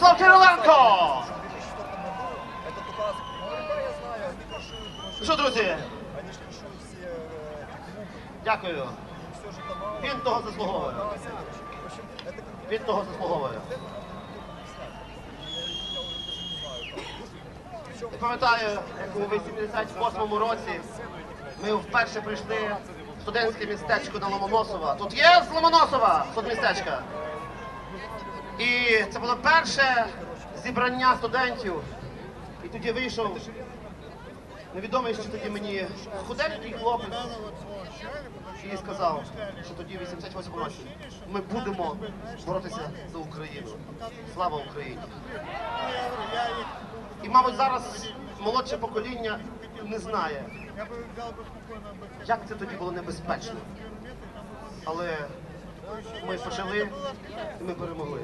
Ярослав Кириленко! Это только раз. Ну, река я знаю, они крышуют, короче, Що, друзі? они ж крышуют все э, клубы, Дякую. все же там мало. Він того заслуговує. Да, Сидорович. В общем, это как Він того заслуговує. Я, я уже даже не знаю. там. Причем Я пам'ятаю, як у 88-му році ми вперше прийшли в студентське містечко на Ломоносова. Тут є з Ломоносова студмістечка. І це було перше зібрання студентів. І тоді вийшов невідомий, що тоді мені худенький хлопець і сказав, що тоді, в 88 році, ми будемо боротися за Україну. Слава Україні! І, мабуть, зараз молодше покоління не знає, як це тоді було небезпечно. Але ми почали, і ми перемогли.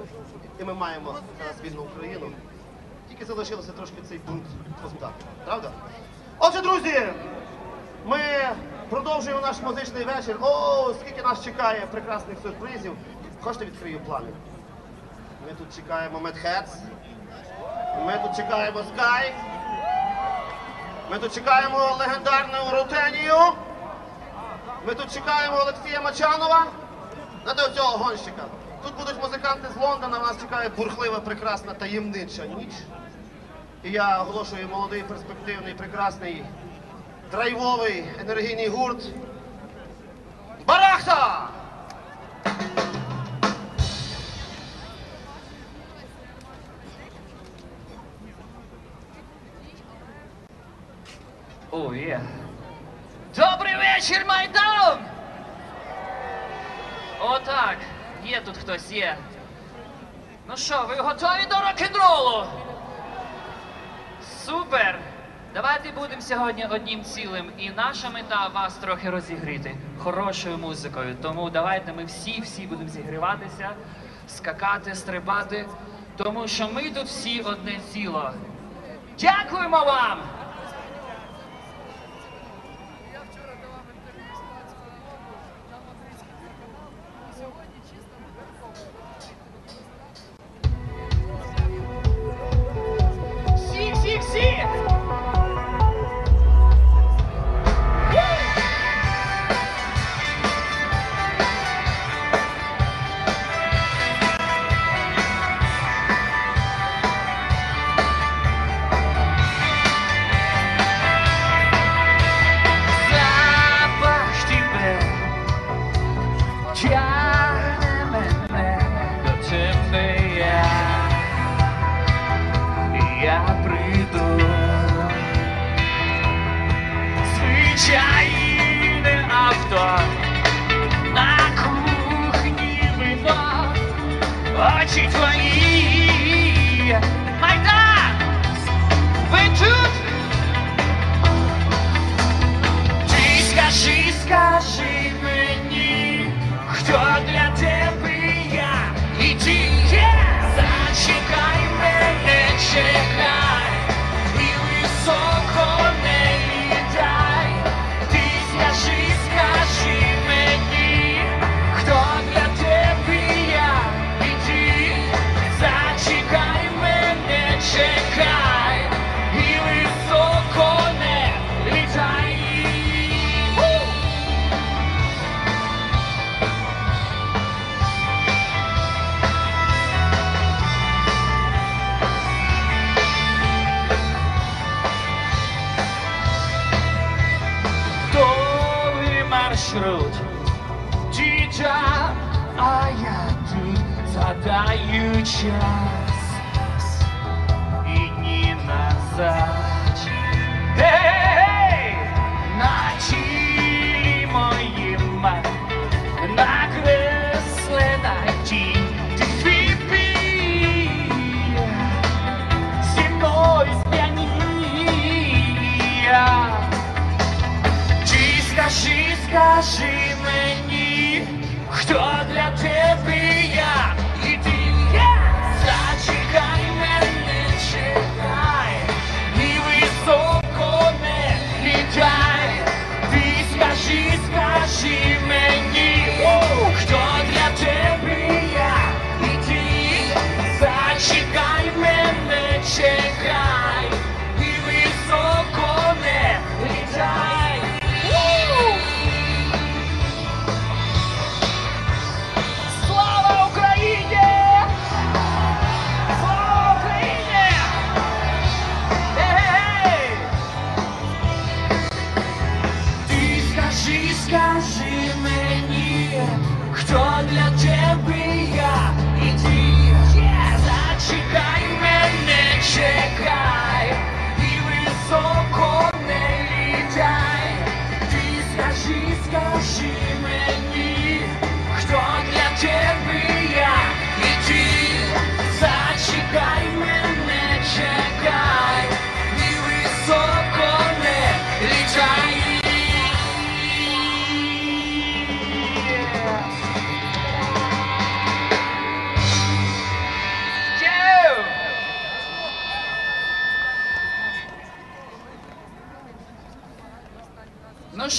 І ми маємо зараз вільну Україну. Тільки залишилося трошки цей бунт роздати. Правда? Отже, друзі, ми продовжуємо наш музичний вечір. О, скільки нас чекає прекрасних сюрпризів. Хочете відкрию плани? Ми тут чекаємо Медхедс. Ми тут чекаємо Скай. Ми тут чекаємо легендарну Рутенію. Ми тут чекаємо Олексія Мачанова. Знаєте, цього гонщика. Тут будуть музиканти з Лондона, нас чекає бурхлива, прекрасна таємнича ніч. І я оголошую молодий, перспективний, прекрасний, драйвовий, енергійний гурт. Барахта! О, є. Добрий вечір, Майдан! Отак, є тут хтось, є. Ну що, ви готові до рок-н-ролу? Супер! Давайте будемо сьогодні одним цілим. І наша мета вас трохи розігріти хорошою музикою. Тому давайте ми всі-всі будемо зігріватися, скакати, стрибати, тому що ми тут всі одне ціло. Дякуємо вам!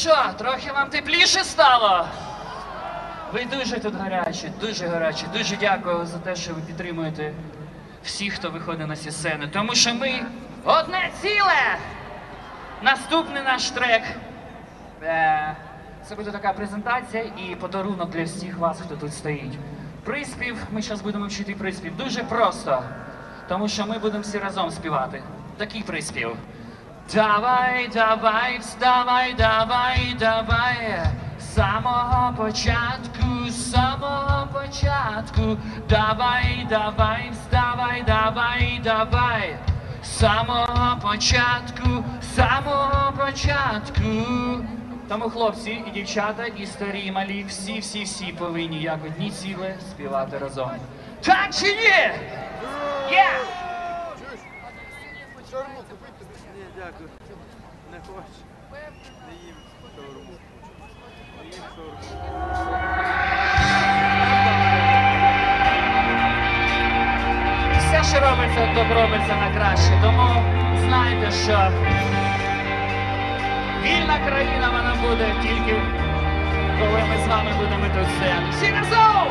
Що, трохи вам тепліше стало? Ви дуже тут гарячі, дуже гарячі. Дуже дякую за те, що ви підтримуєте всіх, хто виходить на ці сцени. Тому що ми одне ціле! Наступний наш трек. Е, Це буде така презентація і подарунок для всіх вас, хто тут стоїть. Приспів, ми зараз будемо вчити приспів дуже просто, тому що ми будемо всі разом співати. Такий приспів. Давай, давай, вставай, давай, давай. З самого початку, з самого початку. Давай, давай, вставай, давай, давай. З самого початку, самого початку. Тому хлопці і дівчата, і старі, і малі, всі, всі, всі повинні як одні ціле співати разом. Так чи ні? Є! Дякую. Не хочу. Не їм шаурму. Не їм шаурму. Все, що робиться, то робиться на краще. Тому знайте, що вільна країна вона буде тільки коли ми з вами будемо тут все. Всі разом!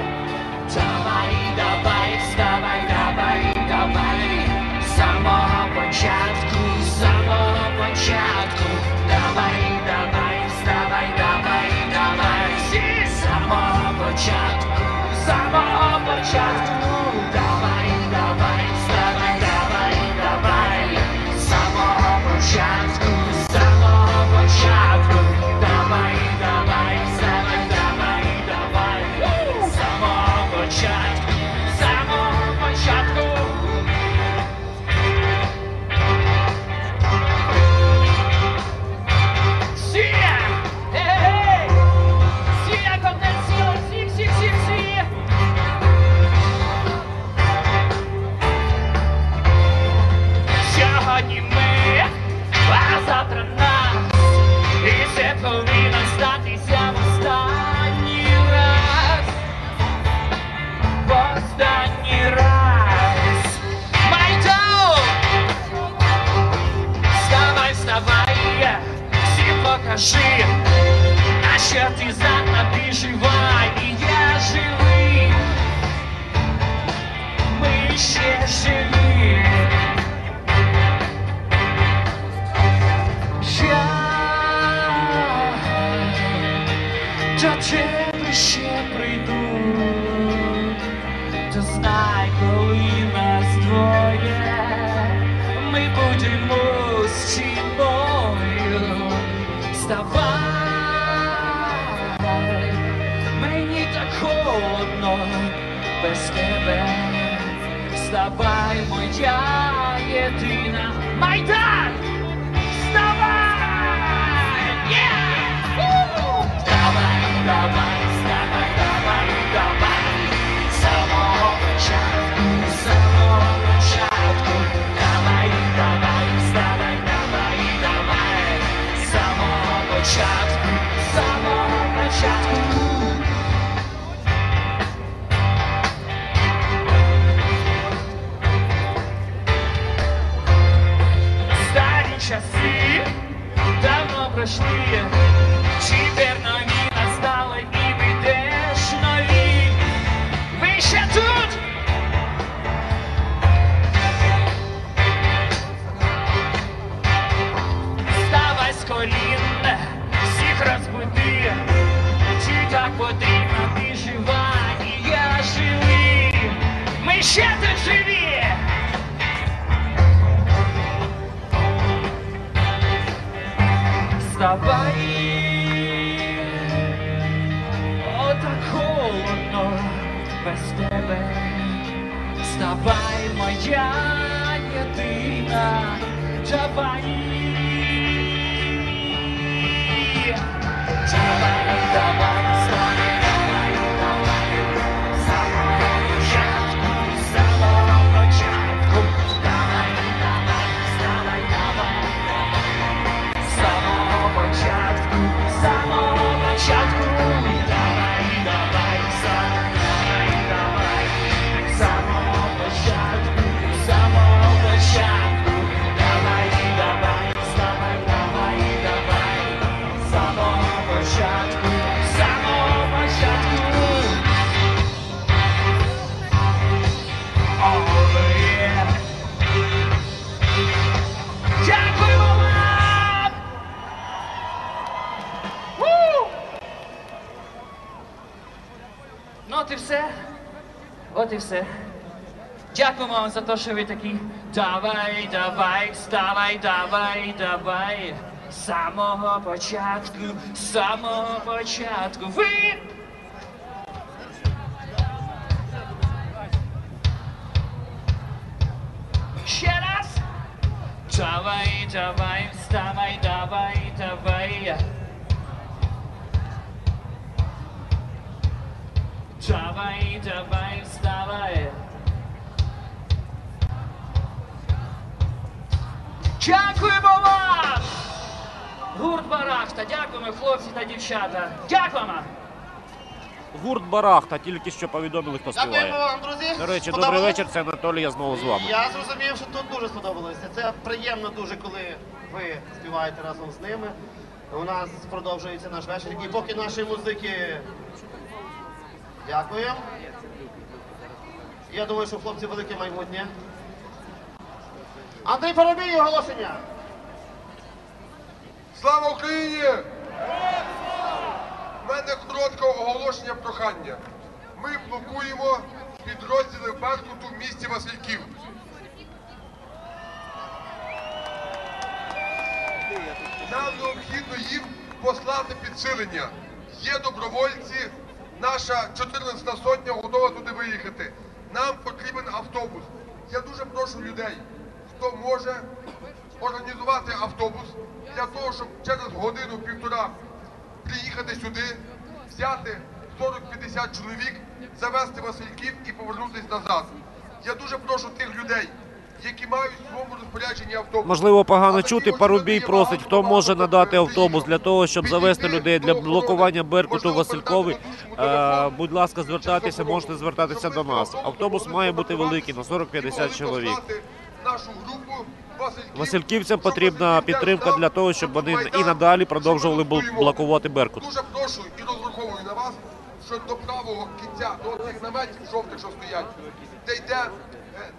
Давай, давай, вставай, давай, давай. З самого початку, з початку. Давай, давай, вставай, давай, давай. Всі з самого початку, самого початку. Stadium. От і все. Дякуємо вам за те, що ви такі. Давай, давай, вставай, давай, давай. З самого початку, з самого початку. Ви! Ще раз. Давай, давай, вставай, давай, давай. Давай, Дякуємо вам! Гурт Барахта, дякуємо, хлопці та дівчата. Дякуємо! Гурт Барахта, тільки що повідомили, хто Дякуємо співає. вам, друзі. До речі, добрий Сподобалось? вечір, це Анатолій, я знову з вами. Я зрозумів, що тут дуже сподобалося. Це приємно дуже, коли ви співаєте разом з ними. У нас продовжується наш вечір. І поки наші музики. Дякую. Я думаю, що хлопці велике майбутнє. Андрій Парубій, оголошення. Слава Україні! У мене коротке оголошення прохання. Ми блокуємо підрозділи Беркуту в місті Васильків. Нам необхідно їм послати підсилення. Є добровольці, наша 14 сотня готова туди виїхати. Нам потрібен автобус. Я дуже прошу людей, хто може організувати автобус для того, щоб через годину-півтора приїхати сюди, взяти 40-50 чоловік, завести Васильків і повернутися назад. Я дуже прошу тих людей, які мають в своєму розпорядженні автобус. Можливо, погано чути. Парубій просить, хто може надати автобус для того, щоб завести людей для блокування. Беркуту Васильковий. Е, Будь ласка, телефон, можете звертатися до нас. Автобус має бути великий на і 40-50 чоловік. Нашу групу Васильків, Васильківцям потрібна підтримка для того, щоб вони і надалі продовжували блокувати Беркут. Дуже прошу і розраховую на вас, що до правого кінця, до цих наметів жовтих, що стоять, де йде е,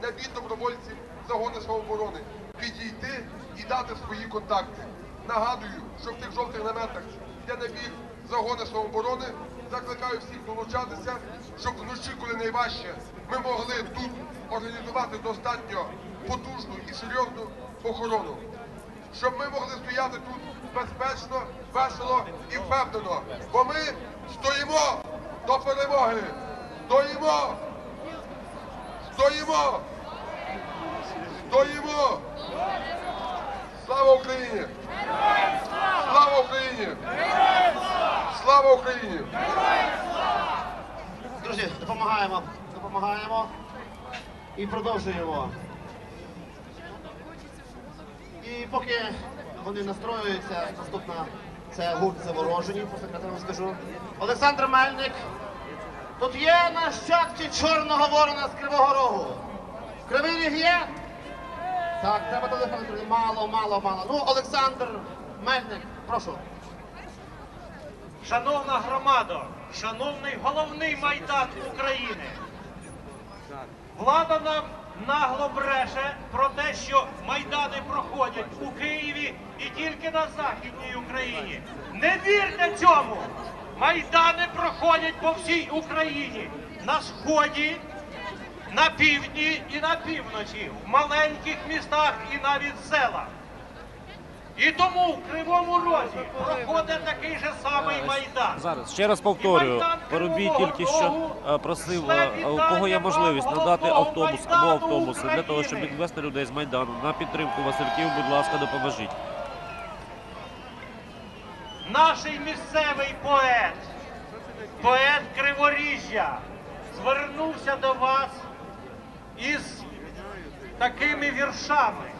набір добровольців загони самооборони, підійти і дати свої контакти. Нагадую, що в тих жовтих наметах є набір загони самооборони. Закликаю всіх долучатися, щоб вночі, коли найважче, ми могли тут організувати достатньо потужну і серйозну охорону щоб ми могли стояти тут безпечно, весело і впевнено. Бо ми стоїмо до перемоги. Стоїмо! Стоїмо! Стоїмо! Слава Україні! Слава Україні! Слава Україні! Друзі, допомагаємо, допомагаємо і продовжуємо. І поки вони настроюються, наступна це гурт заворожені, по секретарю скажу. Олександр Мельник. Тут є нащадки Чорного Ворона з Кривого Рогу. Кривий Ріг є? Так, треба телефон. Мало, мало, мало. Ну, Олександр Мельник, прошу. Шановна громадо, шановний головний майдан України. Влада нам нагло бреше про те, що майдани проходять у Києві і тільки на Західній Україні. Не вірте цьому! Майдани проходять по всій Україні на сході, на півдні і на півночі, в маленьких містах і навіть селах. І тому в Кривому Розі проходить такий же самий Майдан. Зараз ще раз повторюю, Поробій тільки що е, просив, е, у кого є можливість надати автобус або автобуси для того, щоб відвести людей з майдану на підтримку Васильків. Будь ласка, допоможіть. Наш місцевий поет, поет Криворіжжя, звернувся до вас із такими віршами.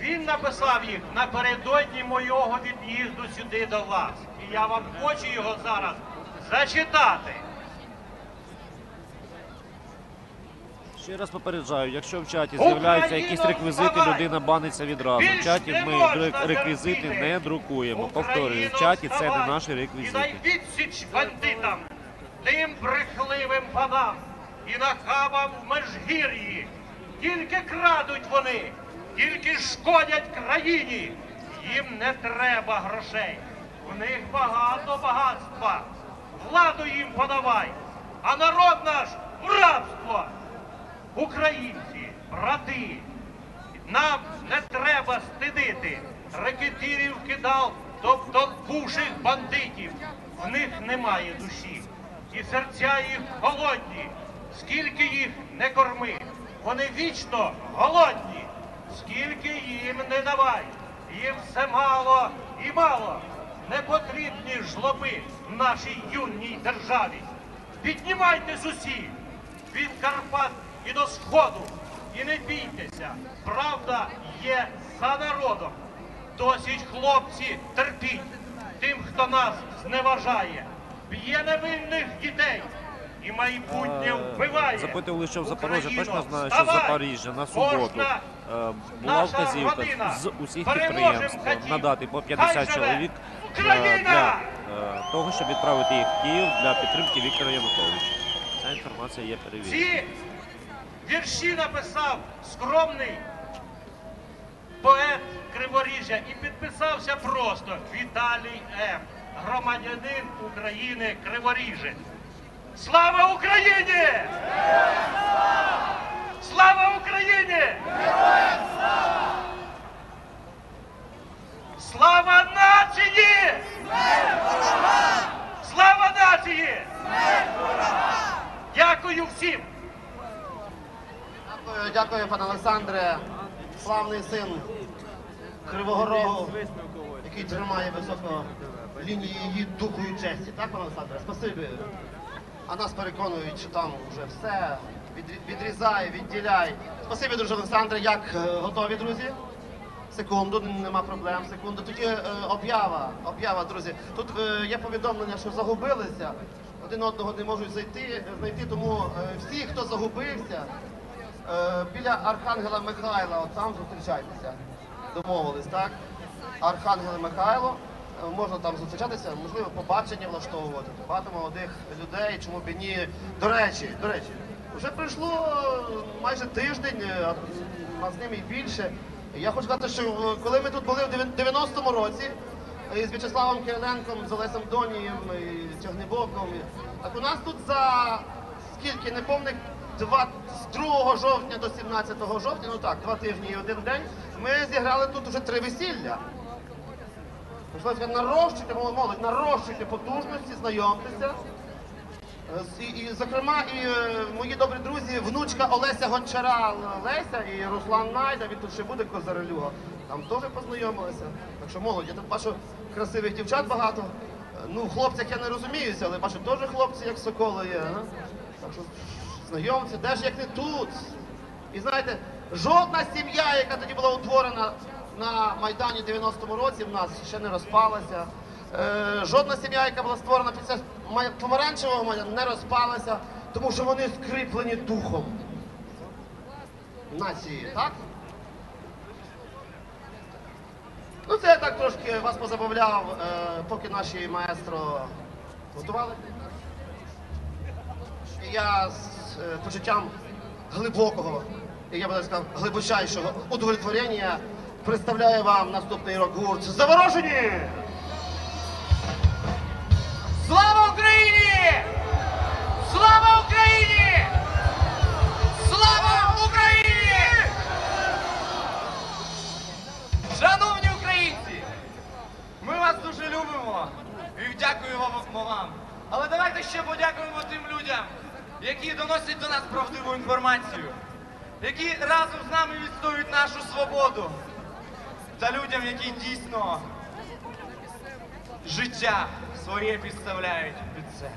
Він написав їх напередодні мого від'їзду сюди до вас. І я вам хочу його зараз зачитати. Ще раз попереджаю, якщо в чаті з'являються якісь реквізити, людина баниться відразу. В чаті ми реквізити не друкуємо. Повторюю, в чаті це не наші І дай відсіч бандитам, тим брехливим панам і нахабам в Межгір'ї. Тільки крадуть вони, тільки шкодять країні. Їм не треба грошей. В них багато багатства. Владу їм подавай, а народ наш в рабство. Українці, брати, нам не треба стидити. Рекетирів кидав, тобто бувших бандитів. В них немає душі. І серця їх голодні. Скільки їх не корми, вони вічно голодні. Скільки їм не давай, їм все мало і мало. Не потрібні жлоби нашій юній державі. Піднімайтесь усі від Карпат і до Сходу. І не бійтеся, правда є за народом. Досить, хлопці, терпіть тим, хто нас зневажає, б'є невинних дітей і майбутнє вбиває. Е, Запитували, що в Запорожжі точно знаю, що в! Запоріжжя на суботу е, була вказівка з усіх підприємств надати по 50 чоловік е, для е, того, щоб відправити їх в Київ для підтримки Віктора Януковича. Ця інформація є перевірена. Ці вірші написав скромний поет Криворіжжя і підписався просто Віталій М. Громадянин України Криворіжець. Слава Україні! Слава Україні! Слава нації! Слава нації! Дякую всім! Дякую, дякую, пане Олександре. Славний син Кривого Рогу, який тримає високо лінії її духу і честі. Так, пане Олександре? Спасибі. А нас переконують, що там вже все від- відрізай, відділяй. Спасибі, друже Олександре. Як е, готові, друзі? Секунду, нема проблем. Секунду. Є е, об'ява. Об'ява, друзі. Тут е, є повідомлення, що загубилися. Один одного не можуть зайти, знайти, тому е, всі, хто загубився, е, біля Архангела Михайла, от там зустрічайтеся. Домовились, так? Архангел Михайло. Можна там зустрічатися, можливо, побачення влаштовувати. Багато молодих людей, чому б і ні. До речі, до речі, вже пройшло е, майже тиждень, е, а з ними і більше. Я хочу сказати, що е, коли ми тут були в 90-му році з В'ячеславом Кириленком, з Олесем Донієм, і Тягнебоком, так у нас тут за скільки неповних 22 жовтня до 17 жовтня, ну так, два тижні і один день, ми зіграли тут уже три весілля. Ласка, нарощуйте, молодь, нарощуйте потужності, знайомтеся. Е, І, і, зокрема, і е, мої добрі друзі, внучка Олеся Гончара Леся і Руслан Найда, він тут ще буде Козарелюга. Там теж познайомилися. Так що молодь, я тут бачу красивих дівчат багато. Е, Ну, хлопцях я не розуміюся, але бачу теж хлопці, як соколи є. га? Так що знайомці, де ж як не тут. І знаєте, жодна сім'я, яка тоді була утворена на Майдані 90-му році, в нас ще не розпалася. Е, жодна сім'я, яка була створена Май- помаранчевого майдану, не розпалася, тому що вони скріплені духом нації, так? Ну це я так трошки вас позабавляв, е, поки наші маестро готували. Я з е, почуттям глибокого, і я би так сказав, глибочайшого удовлетворення представляє вам наступний рок-гурт заворожені. Слава Україні! Слава Україні! Слава Україні! Шановні українці! Ми вас дуже любимо і дякуємо вам. Але давайте ще подякуємо тим людям, які доносять до нас правдиву інформацію, які разом з нами відстоюють нашу свободу. Та людям, які дійсно життя своє підставляють під це.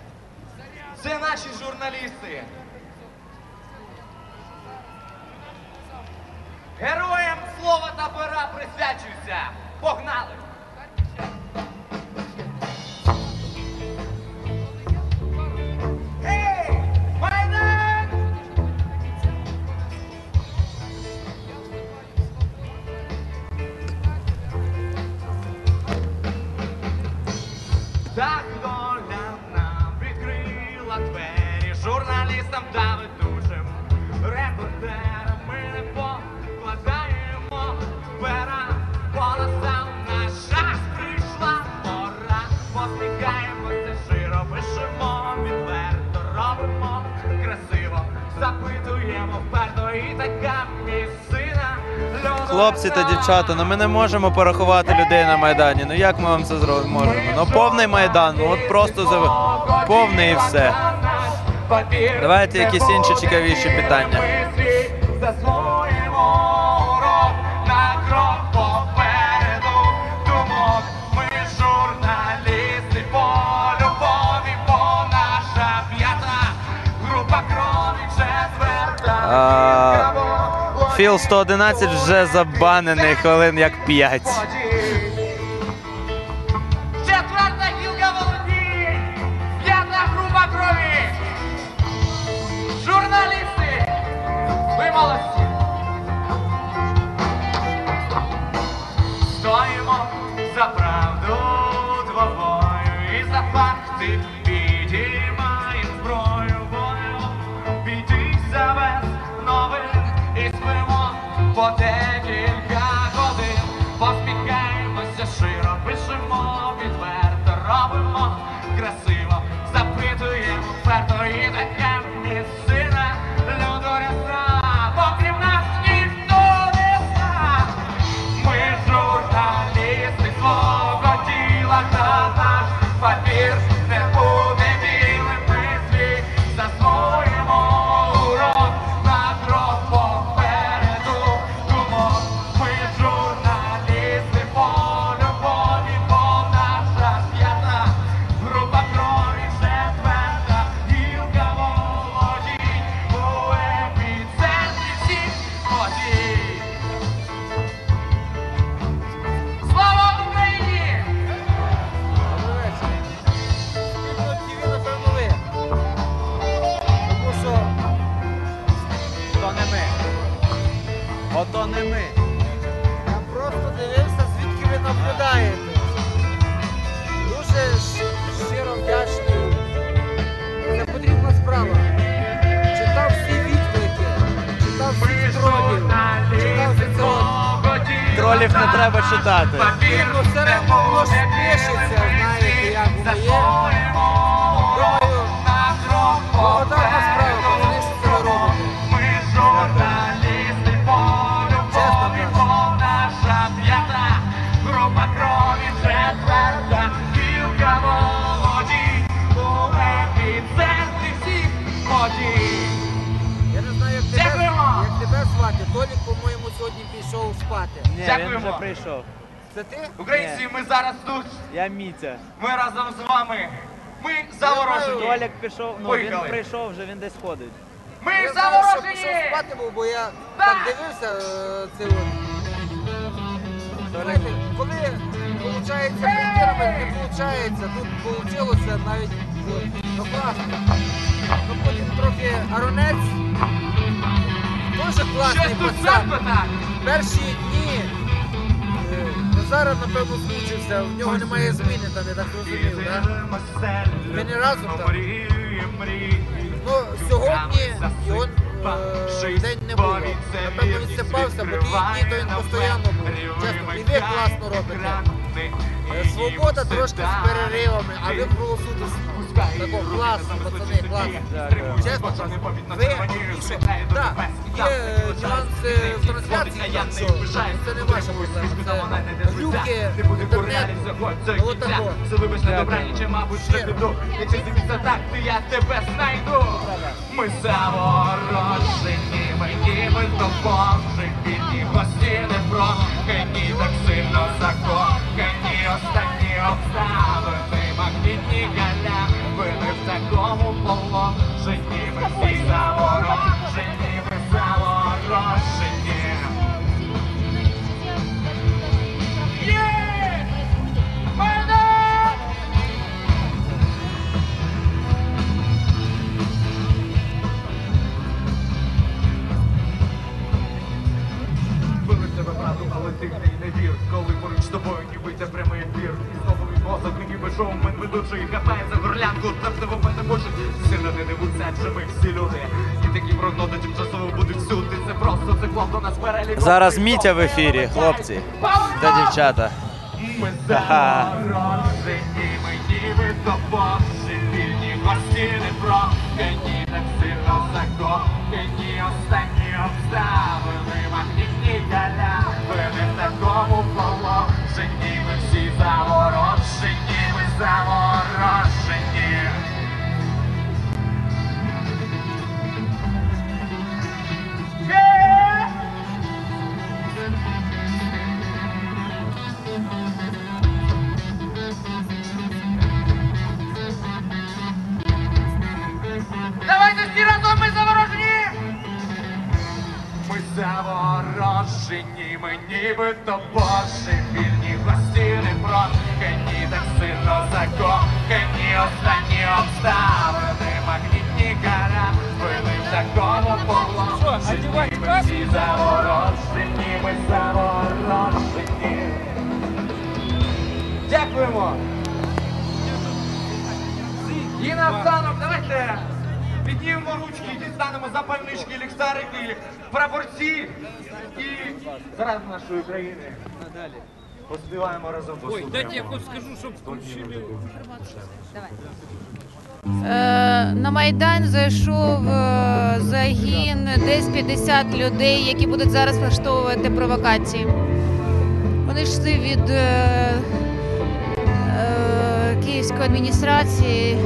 Це наші журналісти. Героям слова та пера присвячуються. Погнали! Хлопці та дівчата, ну ми не можемо порахувати людей на Майдані. Ну як ми вам це зробимо? Можемо? Ну повний Майдан, ну от просто за... повний і все. Давайте якісь інші цікавіші питання. Філ 111 вже забанений хвилин як 5. Все одно пишеться, знаєте, як воно є. Думаю, благодарна справа, тому що це робите. Епіцентрі. Я не знаю, як тебе, Дякуємо. як тебе звати. Толік, по-моєму, сьогодні пішов спати. Ні, він Дякуємо. вже прийшов. Це ти? Українці, ми зараз тут. Я Мітя. Ми разом з вами. Ми заворожені. Толік пішов, ну він прийшов вже, він десь ходить. Ми Я знаю, що пішов заворожені. спати був, бо я так дивився е, це от. Знаєте, коли виходить прийти, не виходить, тут вийшло навіть от, ну, класно. Ну потім трохи Аронець, теж класний Щось тут пацан. так. Перші дні Назара, напевно, змучився, в нього немає зміни, там, я так розумів, Да? Ми не разом там? Ну, сьогодні його е, день не було. Напевно, відсипався, бо ті дні то він постійно був. Чесно, і ви класно робите. Е, Свобода трошки з переривами, а ви проголосуйте такого класу, пацани, клас. Чесно, ви і що? Так, є нюанси в трансляції, так що це не ваша проблема. Це глюки, інтернет, от такого. Вибачте, добраніч, мабуть, вже піду. Якщо дивіться так, то я тебе знайду. Ми заворожені, ми ніби допомжі, бідні гості не прохані, так сильно закохані, останні обставини, ми в такому положенні, ми всі заворожені, ми заворожені. Є! Майдан! Тебе правду, але ти не вір. Коли поруч з тобою ніби йде прямий ефір. І знову мозок, і ніби шоумен ведучий хапає за горлянку, завжди в мене мучить. Сильно не дивуться, адже ми всі люди. І такі прогнози тимчасово будуть всюди. Це просто циклон до нас перелік. Зараз Мітя в ефірі, хлопці та дівчата. Ми Ага. заворожені, ми ніби допомжі, вільні гості не прохані, так сильно закохані, останні обставини, магнітні галяви, ми в такому положенні, ми всі заворожені, ми заворожені. Yeah! Давайте всі разом ми заворожені! Ми заворожені, Ми нібито божі, вільні гості не прохані, так сильно закохані, останні обставини, магнітні гара, ми в такому положенні, ми всі заворожені, ми заворожені. Дякуємо! І наостанок давайте піднімемо ручки, дістанемо запальнички, ліхтарики, прапорці і заради нашої країни. Поспіваємо разом Ой, дайте я хоч скажу, щоб включили. Е, На Майдан зайшов е, загін десь 50 людей, які будуть зараз влаштовувати провокації. Вони йшли від е, е, Київської адміністрації.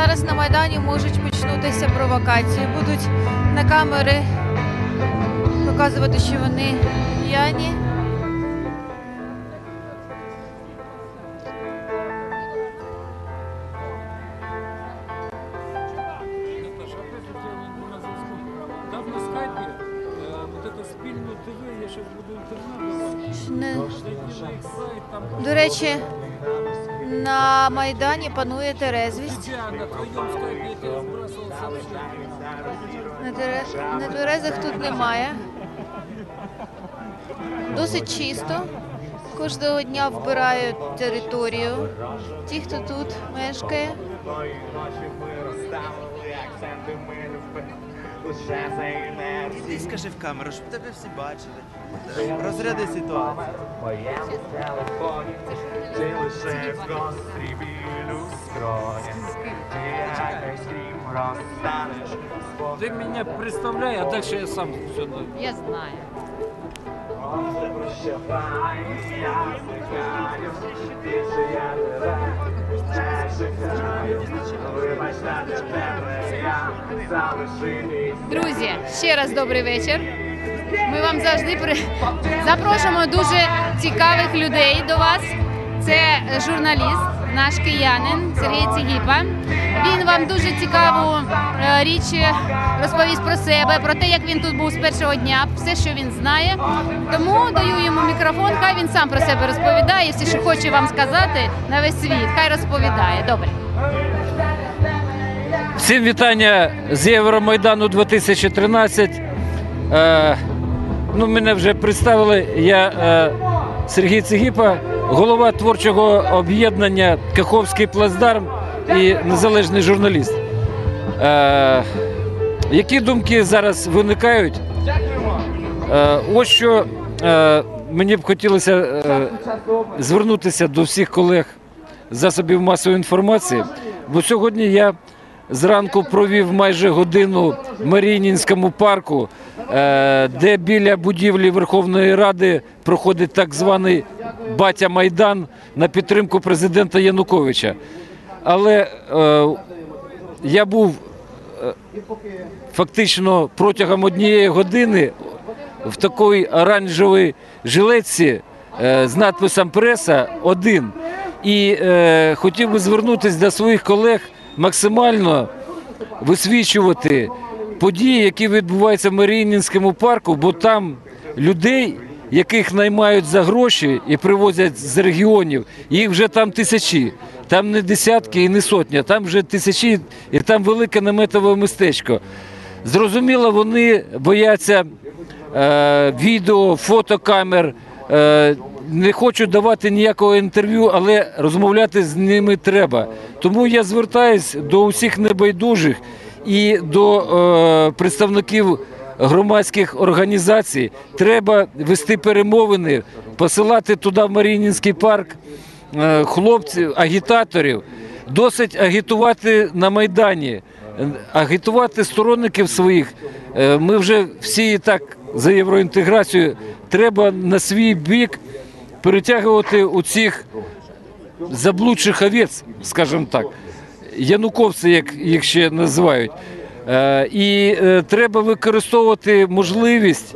Зараз на Майдані можуть почнутися провокації. Будуть на камери показувати, що вони п'яні. До речі, на Майдані панує терезвість. На. Нетере- тут немає. Досить чисто. Кожного дня вбирають територію. Ті, хто тут мешкає. Ти скажи в камеру, щоб тебе всі бачили. Розряди ситуацію. В ти лише гострі біль у скроні. Ти меня представляй, а дальше я сам все Я знаю. Друзі, ще раз добрий вечір. Ми вам завжди при... запрошуємо дуже цікавих людей до вас. Це журналіст, наш киянин Сергій Цігіпа. Він вам дуже цікаву е, річ розповість про себе, про те, як він тут був з першого дня, все, що він знає. Тому даю йому мікрофон. Хай він сам про себе розповідає. Все, що хоче вам сказати на весь світ, хай розповідає. Добре. Всім вітання з Євромайдану 2013. Е, ну, мене вже представили. Я е, Сергій Цигіпа, голова творчого об'єднання Каховський плацдарм і незалежний журналіст. Е, які думки зараз виникають? Е, ось що е, мені б хотілося е, звернутися до всіх колег засобів масової інформації, бо сьогодні я зранку провів майже годину в Маріїнському парку, де біля будівлі Верховної Ради проходить так званий Батя Майдан на підтримку президента Януковича. Але е, я був е, фактично протягом однієї години в такій оранжевій жилетці е, з надписом преса один. І е, хотів би звернутися до своїх колег максимально висвічувати події, які відбуваються в Маріїнському парку, бо там людей, яких наймають за гроші і привозять з регіонів, їх вже там тисячі. Там не десятки і не сотні, а там вже тисячі, і там велике наметове містечко. Зрозуміло, вони бояться е, відео, фотокамер. Е, не хочу давати ніякого інтерв'ю, але розмовляти з ними треба. Тому я звертаюсь до усіх небайдужих і до е, представників громадських організацій. Треба вести перемовини, посилати туди в Маріїнський парк е, хлопців, агітаторів. Досить агітувати на Майдані, агітувати сторонників своїх. Е, Ми вже всі і так за євроінтеграцію. Треба на свій бік перетягувати у цих заблудших овець, скажімо так, януковці, як їх ще називають. Е, І е, треба використовувати можливість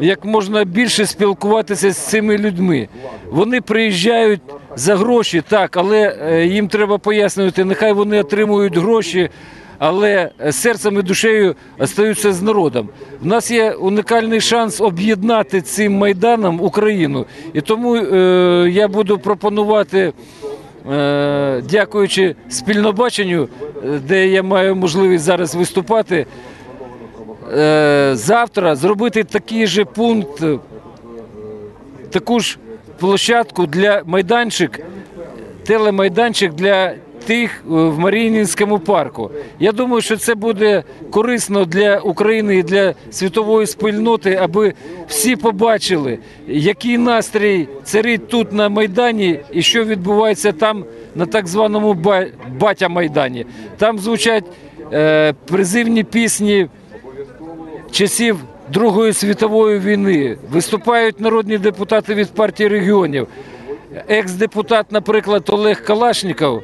як можна більше спілкуватися з цими людьми. Вони приїжджають за гроші, так, але е, їм треба пояснювати, нехай вони отримують гроші, але серцем і душею остаються з народом. У нас є унікальний шанс об'єднати цим майданом Україну, і тому я буду пропонувати. Е, Дякуючи спільнобаченню, е, де я маю можливість зараз виступати, е, завтра зробити такий же пункт, таку ж площадку для майданчик, телемайданчик для тих е, в Маріїнському парку. Я думаю, що це буде корисно для України і для світової спільноти, аби всі побачили, який настрій царить тут на Майдані і що відбувається там на так званому батя Майдані. Там звучать е, призивні пісні часів Другої світової війни. Виступають народні депутати від партії регіонів. Екс-депутат, наприклад, Олег Калашніков,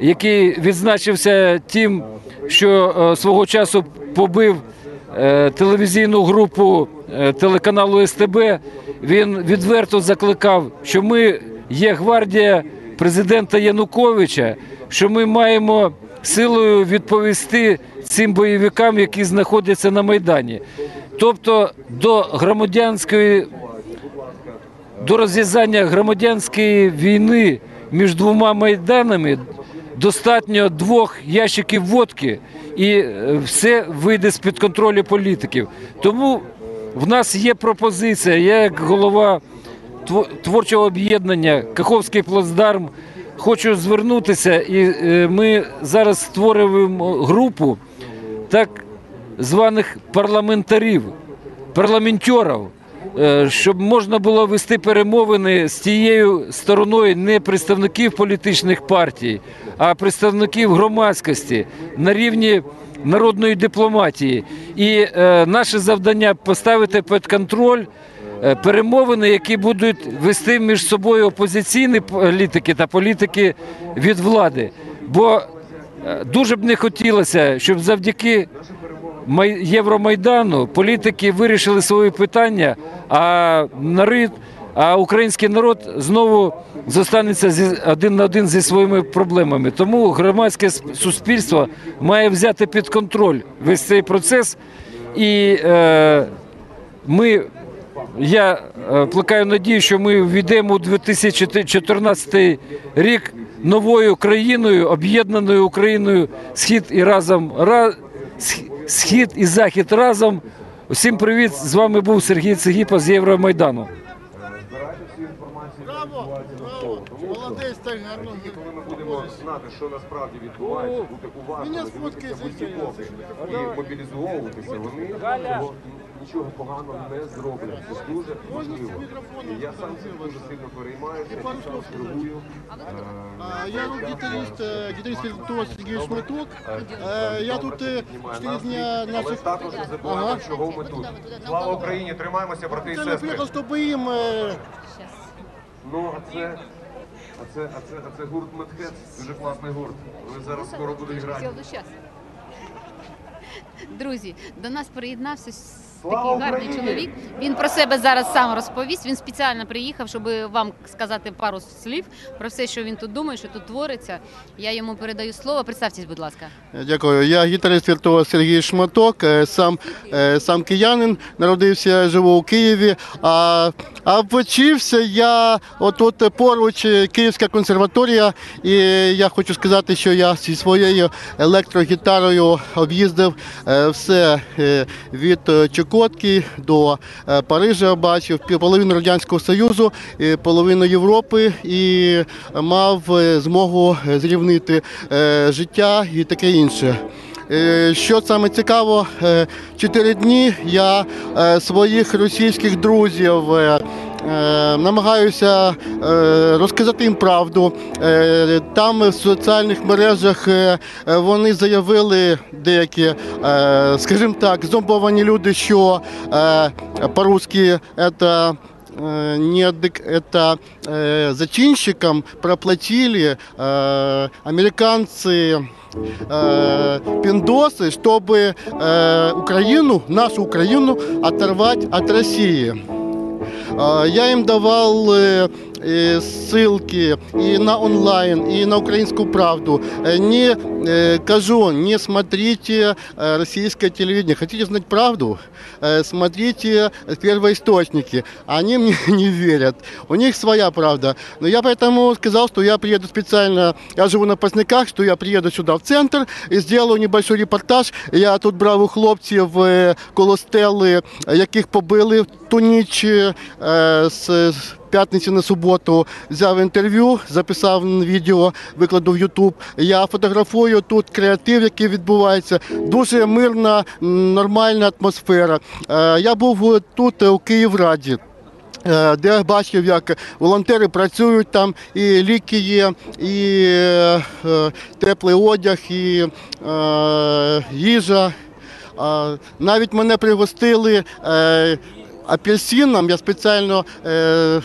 який відзначився тим, що е, свого часу побив е, телевізійну групу е, телеканалу СТБ. Він відверто закликав, що ми є гвардія президента Януковича, що ми маємо силою відповісти цим бойовикам, які знаходяться на майдані. Тобто до громадянської до розв'язання громадянської війни між двома майданами достатньо двох ящиків водки, і е, все вийде з під контролю політиків. Тому в нас є пропозиція. Я як голова творчого об'єднання Каховський плацдарм хочу звернутися, і е, ми зараз створюємо групу так званих парламентарів, парламентерів, щоб можна було вести перемовини з тією стороною не представників політичних партій, а представників громадськості на рівні народної дипломатії. І е, наше завдання поставити під контроль. е, Перемовини, які будуть вести між собою опозиційні політики та політики від влади. Бо е, дуже б не хотілося, щоб завдяки Євромайдану політики вирішили свої питання, а народ, а український народ знову зостанеться зі один на один зі своїми проблемами. Тому громадське суспільство має взяти під контроль весь цей процес. І е, ми, я е, плекаю надію, що ми війдемо у 2014 рік новою країною, об'єднаною Україною, схід і разом ра- сх- схід і захід разом. Усім привіт! З вами був Сергій Цегіпа з Євромайдану. Браво! Браво! молодець, так гарно. Коли ми будемо знати, що насправді відбувається, бути уважними, дивитися боки і мобілізовуватися, вони цього нічого поганого не зроблять. Це дуже важливо. І я сам цим дуже сильно переймаюся, я сам чергую. А, Я гитарист, э, гитарист виртуоз Сергей Шматок. Э, Я тут э, четыре дня Але наших... також не забуваємо, Ага. чого ми тут. Слава Україні! Тримаємося, брати і Я сестри! приехал, чтобы им... э, Ну, а це, а це, а це, а це гурт Медхед, дуже класний гурт. Вони зараз скоро будуть грати. Друзі, до нас приєднався с- Слава такий гарний Україні! чоловік. Він про себе зараз сам розповість. Він спеціально приїхав, щоб вам сказати пару слів про все, що він тут думає, що тут твориться. Я йому передаю слово. Представтесь, будь ласка. Дякую. Я гітарист віртуоз Сергій Шматок, е, сам, е, сам киянин, народився, живу у Києві. А, а вчився я отут поруч е, Київська консерваторія. І я хочу сказати, що я зі своєю електрогітарою об'їздив е, все е, від е, Чукотки до е, Парижа, бачив половину Радянського Союзу, е, половину Європи і мав е, змогу зрівнити життя і таке інше. Що саме цікаво, чотири дні я своїх російських друзів намагаюся е, розказати їм правду. Е, Там в соціальних мережах е, е, вони заявили деякі, е, скажімо так, зомбовані люди, що е, по-русски це э, не адек- это э, зачинщикам проплатили э, американцы э, пиндосы, чтобы э, Украину, нашу Украину оторвать от России. Я їм давал э, э, ссылки и на онлайн, и на украинскую правду. Э, Не э, кажу, не смотрите э, российское телевидение. Хотите знать правду? Э, Смотрите первоисточники. Они мне не верят. У них своя правда. Но я поэтому сказал, что я приеду специально. Я живу на Поздняках, что я приеду сюда в центр и сделаю небольшой репортаж. Я тут брав у хлопців е, коло стели, е, яких побили в ту ніч е, з з п'ятниці на суботу. Взяв інтерв'ю, записав відео, викладу в Ютуб. Я фотографую тут креатив, який відбувається. Дуже мирна, нормальна атмосфера. Е, Я був тут е, у Київраді. Е, Де бачив, як волонтери працюють там, і ліки є, і е, теплий одяг, і е, їжа. Навіть мене пригостили е, апельсином. Я спеціально е,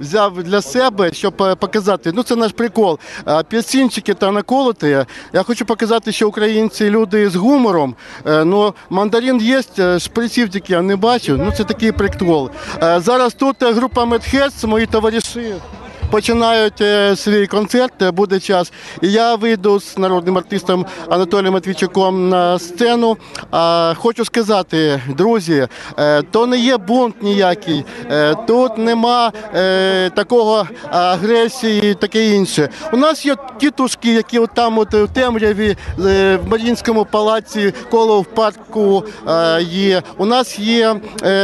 взяв для себе, щоб е, показати. Ну, це наш прикол. Апельсинчики та наколоти. Я хочу показати, що українці люди з гумором. Е, Ну, мандарин є, е, шприців тільки я не бачу. Ну, це такий прикол. Зараз тут група Медхец, мої товариші. Починають е, свій концерт, е, буде час. І я вийду з народним артистом Анатолієм Матвійчуком на сцену. А, хочу сказати, друзі, е, то не є бунт ніякий. Тут нема такого агресії таке інше. У нас є тітушки, які от там от в темряві в Мар'їнському палаці коло в парку є. У нас є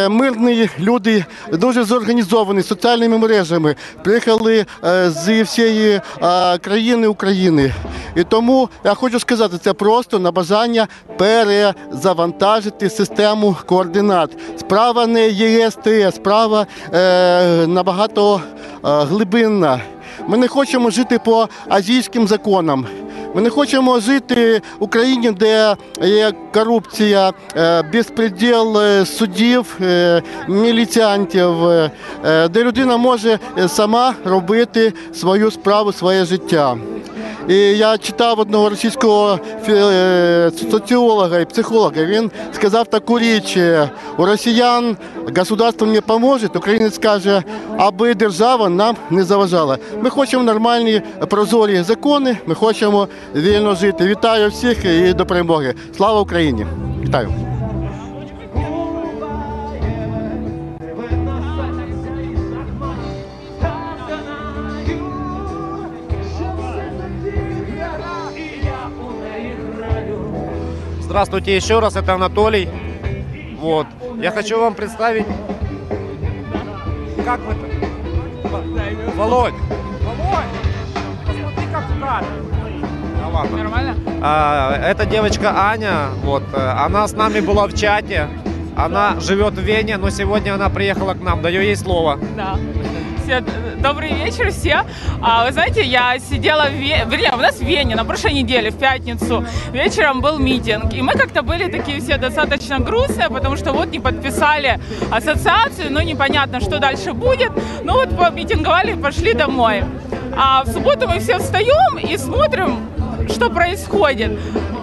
мирні люди, дуже зорганізовані соціальними мережами. Приїхали е, з всієї е, країни України. І тому я хочу сказати, це просто на бажання перезавантажити систему координат. Справа не ЄСТ, справа е, набагато е, глибинна. Ми не хочемо жити по азійським законам. Ми не хочемо жити в Україні, де є корупція, е, безпреділ е, суддів, е, міліціантів, де людина може сама робити свою справу, своє життя. І я читав одного російського е, соціолога і психолога. Він сказав таку річ: е, у росіян государство не поможе, українець каже, аби держава нам не заважала. Ми хочемо нормальні прозорі закони, ми хочемо вільно жити. Вітаю всіх і до перемоги. Слава Україні! Вітаю! Здравствуйте еще раз, это Анатолий. Вот. Я хочу вам представить... Как вы... Володь! Володь! Нормально? А, Эта девочка Аня, вот, она с нами была в чате. Она живет в Вене, но сегодня она приехала к нам. Даю ей слово. Да. Все, добрый вечер все. А, вы знаете, я сидела в Вене, вернее, у нас в Вене на прошлой неделе, в пятницу, вечером был митинг. И мы как-то были такие все достаточно грустные, потому что вот не подписали ассоциацию, ну непонятно, что дальше будет. Ну вот помитинговали и пошли домой. А в субботу мы все встаем и смотрим, что происходит.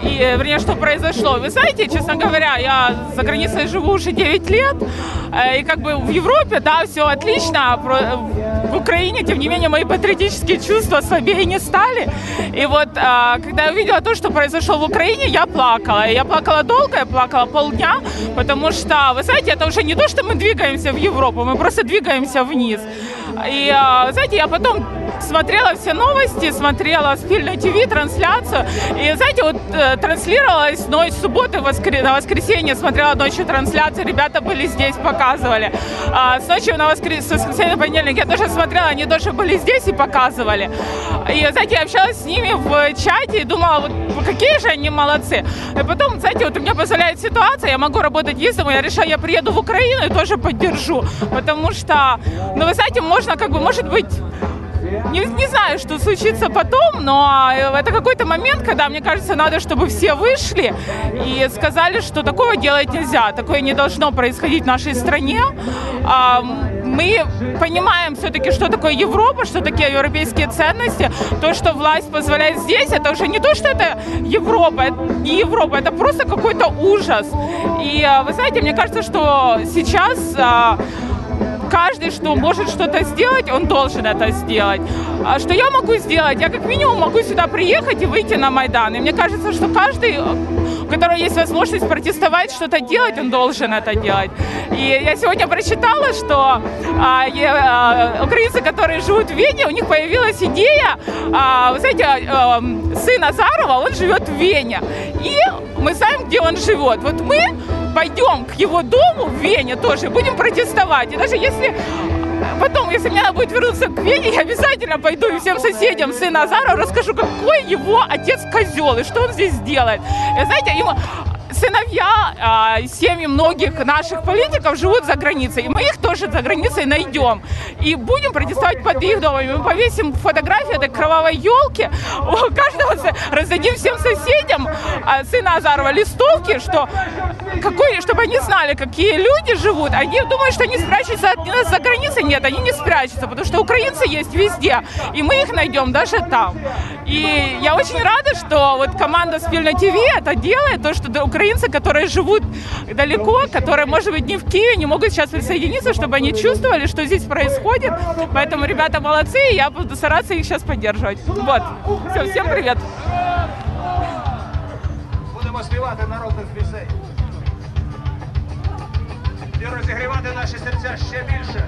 И, э, вернее, что произошло. Вы знаете, честно говоря, я за границей живу уже 9 лет, э, и как бы в Европе, да, все отлично, а про- в Украине, тем не менее, мои патриотические чувства слабее не стали. И вот, а, когда я увидела то, что произошло в Украине, я плакала. И я плакала долго, я плакала полдня, потому что, вы знаете, это уже не то, что мы двигаемся в Европу, мы просто двигаемся вниз. И, а, знаете, я потом смотрела все новости, смотрела спильную ТВ, трансляцию. И, знаете, вот э, транслировалась ночь субботы воскр- на воскресенье, смотрела ночью трансляцию, ребята были здесь, показывали. А с ночи на воскрес... с воскресенья на понедельник я тоже смотрела, они тоже были здесь и показывали. И, знаете, я общалась с ними в чате и думала, вот какие же они молодцы. И потом, знаете, вот у меня позволяет ситуация, я могу работать ездом, я решила, я приеду в Украину и тоже поддержу. Потому что, ну, вы знаете, можно как бы, может быть, не, не знаю, что случится потом, но э, это какой-то момент, когда, мне кажется, надо, чтобы все вышли и сказали, что такого делать нельзя, такое не должно происходить в нашей стране. А, Мы понимаем все-таки, что такое Европа, что такие европейские ценности. То, что власть позволяет здесь, это уже не то, что это Европа, это не Европа, это просто какой-то ужас. И э, вы знаете, мне кажется, что сейчас а, каждый, что может что-то сделать, он должен это сделать. А что я могу сделать? Я как минимум могу сюда приехать и выйти на Майдан. И мне кажется, что каждый, у которого есть возможность протестовать, что-то делать, он должен это делать. И я сегодня прочитала, что а, е- а, украинцы, которые живут в Вене, у них появилась идея, а, вы знаете, а, сын Азарова, он живет в Вене. И мы знаем, где он живет. Вот мы пойдем к его дому в Вене тоже, будем протестовать. И даже если потом, если мне надо будет вернуться к Вене, я обязательно пойду и всем соседям сына Азарова расскажу, какой его отец козел и что он здесь делает. И знаете, ему сыновья а, семьи многих наших политиков живут за границей. И мы их тоже за границей найдем. И будем протестовать под их домами. Мы повесим фотографии этой кровавой елки. У каждого раздадим всем соседям а, сына Азарова листовки, что какой, чтобы они знали, какие люди живут. Они думают, что они спрячутся от нас за границей. Нет, они не спрячутся, потому что украинцы есть везде. И мы их найдем даже там. И я очень рада, что вот команда Спильно ТВ это делает, то, что да, украинцы, которые живут далеко, которые, может быть, не в Киеве, не могут сейчас присоединиться, чтобы они чувствовали, что здесь происходит. Поэтому ребята молодцы, и я буду стараться их сейчас поддерживать. Вот. Все, всем привет. Будемо співати народних пісень. І розігрівати наші серця ще більше.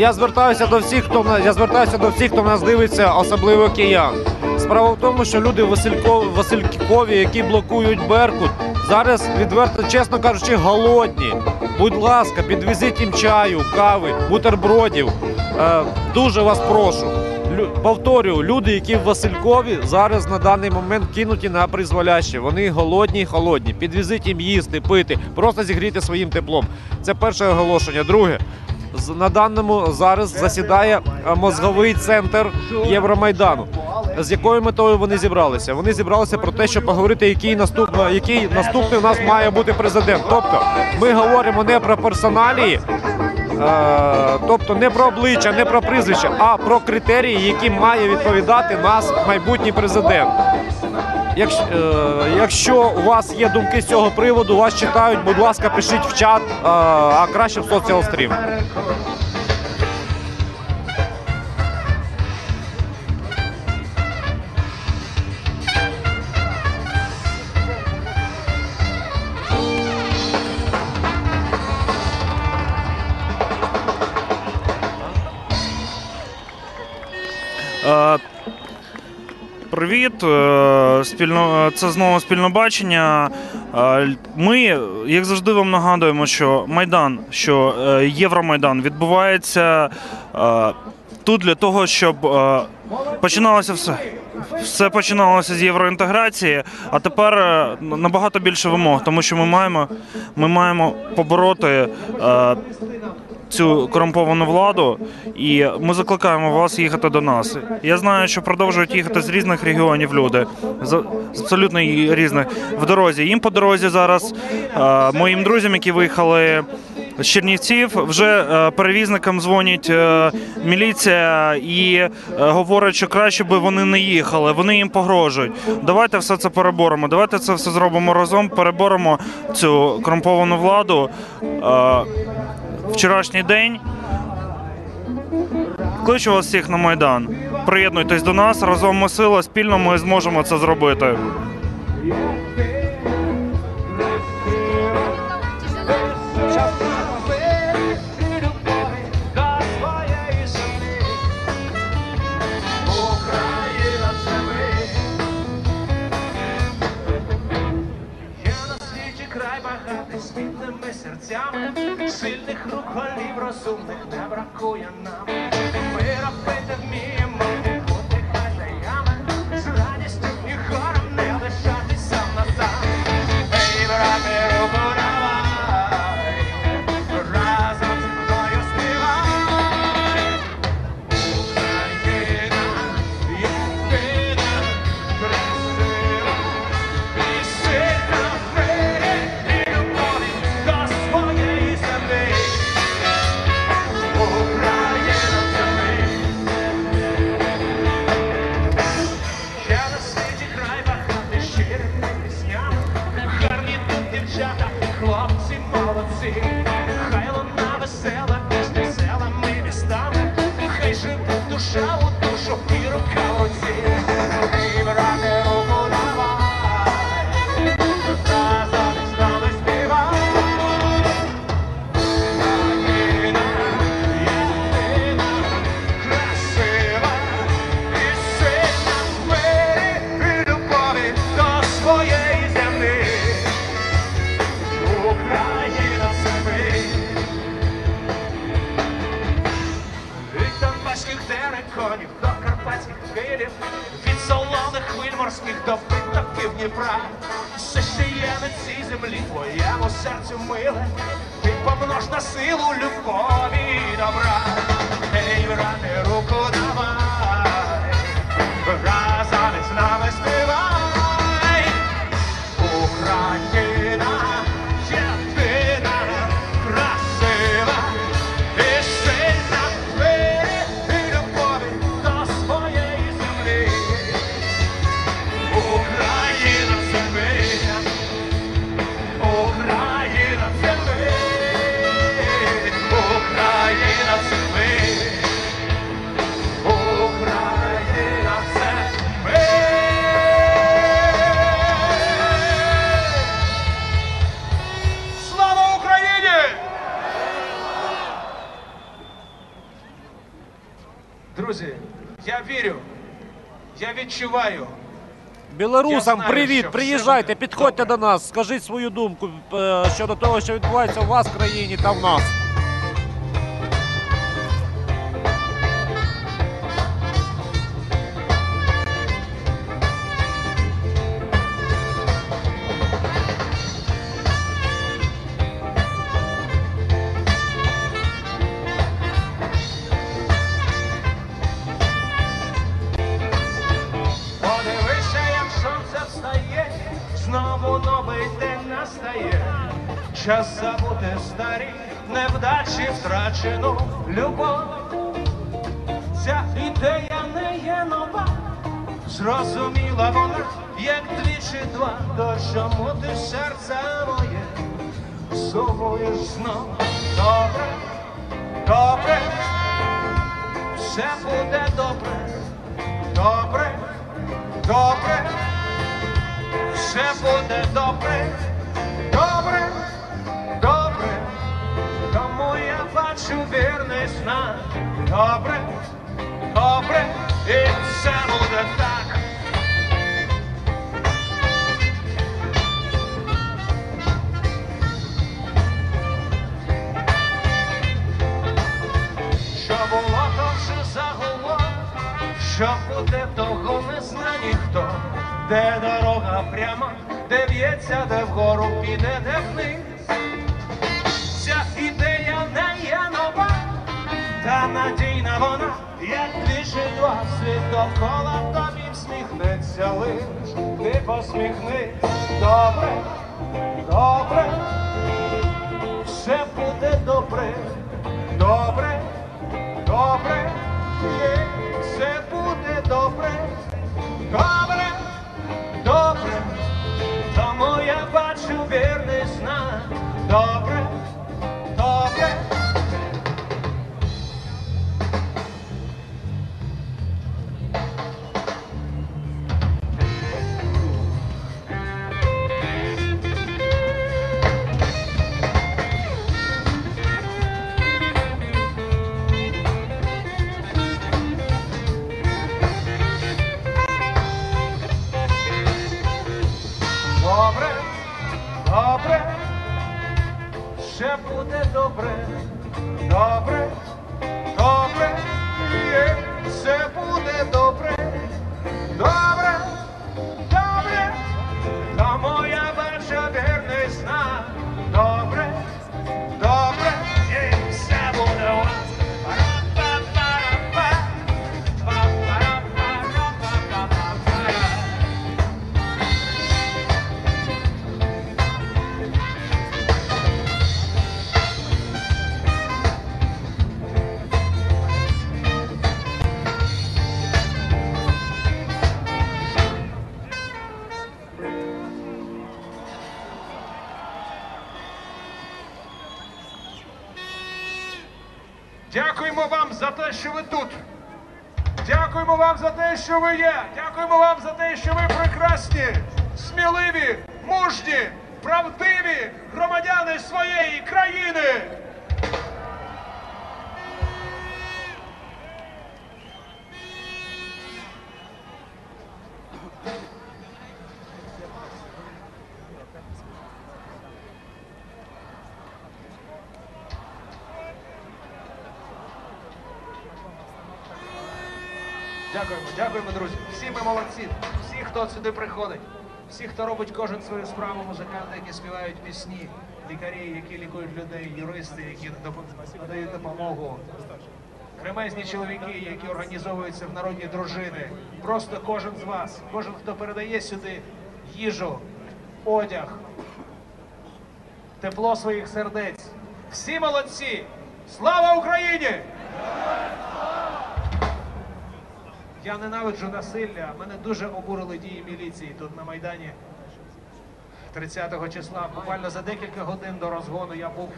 Я звертаюся до всіх, хто я звертаюся до всіх, хто нас дивиться, особливо киян. Справа в тому, що люди Василькові, Василькові, які блокують Беркут, зараз відверто, чесно кажучи, голодні. Будь ласка, підвезіть їм чаю, кави, бутербродів. Е, дуже вас прошу. Лю- Повторюю, люди, які в Василькові, зараз на даний момент кинуті на призволяще. Вони голодні, і холодні. Підвезіть їм їсти, пити, просто зігріти своїм теплом. Це перше оголошення. Друге, на даному зараз засідає е, мозговий центр Євромайдану. З якою метою вони зібралися? Вони зібралися про те, щоб поговорити, який наступно, який наступний у нас має бути президент. Тобто, ми говоримо не про персоналії, Е, тобто не про обличчя, не про прізвище, а про критерії, які має відповідати нас майбутній президент. Якщо, е, якщо у вас є думки з цього приводу, вас читають, будь ласка, пишіть в чат, е, а краще в соціал-стрім. Е, Привіт, е, спільно це знову спільне бачення. Е, Ми, як завжди, вам нагадуємо, що майдан, що е, Євромайдан відбувається е, тут для того, щоб е, починалося все. Все починалося з євроінтеграції, а тепер е, набагато більше вимог, тому що ми маємо, ми маємо побороти е, цю корумповану владу, і ми закликаємо вас їхати до нас. Я знаю, що продовжують їхати з різних регіонів люди, з абсолютно різних в дорозі. Їм по дорозі зараз е, моїм друзям, які виїхали. З Чернівців вже е, перевізникам дзвонять е, міліція і говорять, що краще би вони не їхали. Вони їм погрожують. Давайте все це переборемо. Давайте це все зробимо разом. Переборемо цю корумповану владу. Вчорашній день. Кличу вас всіх на Майдан. Приєднуйтесь до нас, разом ми сила, спільно ми зможемо це зробити. Світлими сильних рук голів розумних не бракує нам. Ми робити вміємо, відчуваю. Білорусам привіт, приїжджайте, підходьте до нас, скажіть свою думку е, щодо того, що відбувається у вас в країні та в нас. Старі невдачі втрачену любов. Ця ідея не є нова, зрозуміла вона, як двічі два, то чому ти серце моє сумуєш знов. Добре, добре, все буде добре, добре. Добре, все буде добре, бачу вірний знак. Добре, добре, і все буде так. Що було, то вже загуло, що буде, того не зна ніхто, де дорога пряма, де в'ється, де вгору піде, де вниз. Та надійна вона, як двічі два світ довкола тобі всміхнеться лиш, ти посміхнись, добре, добре, все буде добре, добре, добре, все буде добре, добре, добре, тому я бачу вірний знак, добре. Добре, добре, все буде добре, за те, сюди приходить, всі, хто робить кожен свою справу, музиканти, які співають пісні, лікарі, які лікують людей, юристи, які надають допомогу. Кремезні чоловіки, які організовуються в народні дружини. Просто кожен з вас, кожен, хто передає сюди їжу, одяг, тепло своїх сердець. Всі молодці! Слава Україні! Я ненавиджу насилля. Мене дуже обурили дії міліції тут на Майдані 30-го числа. Буквально за декілька годин до розгону я був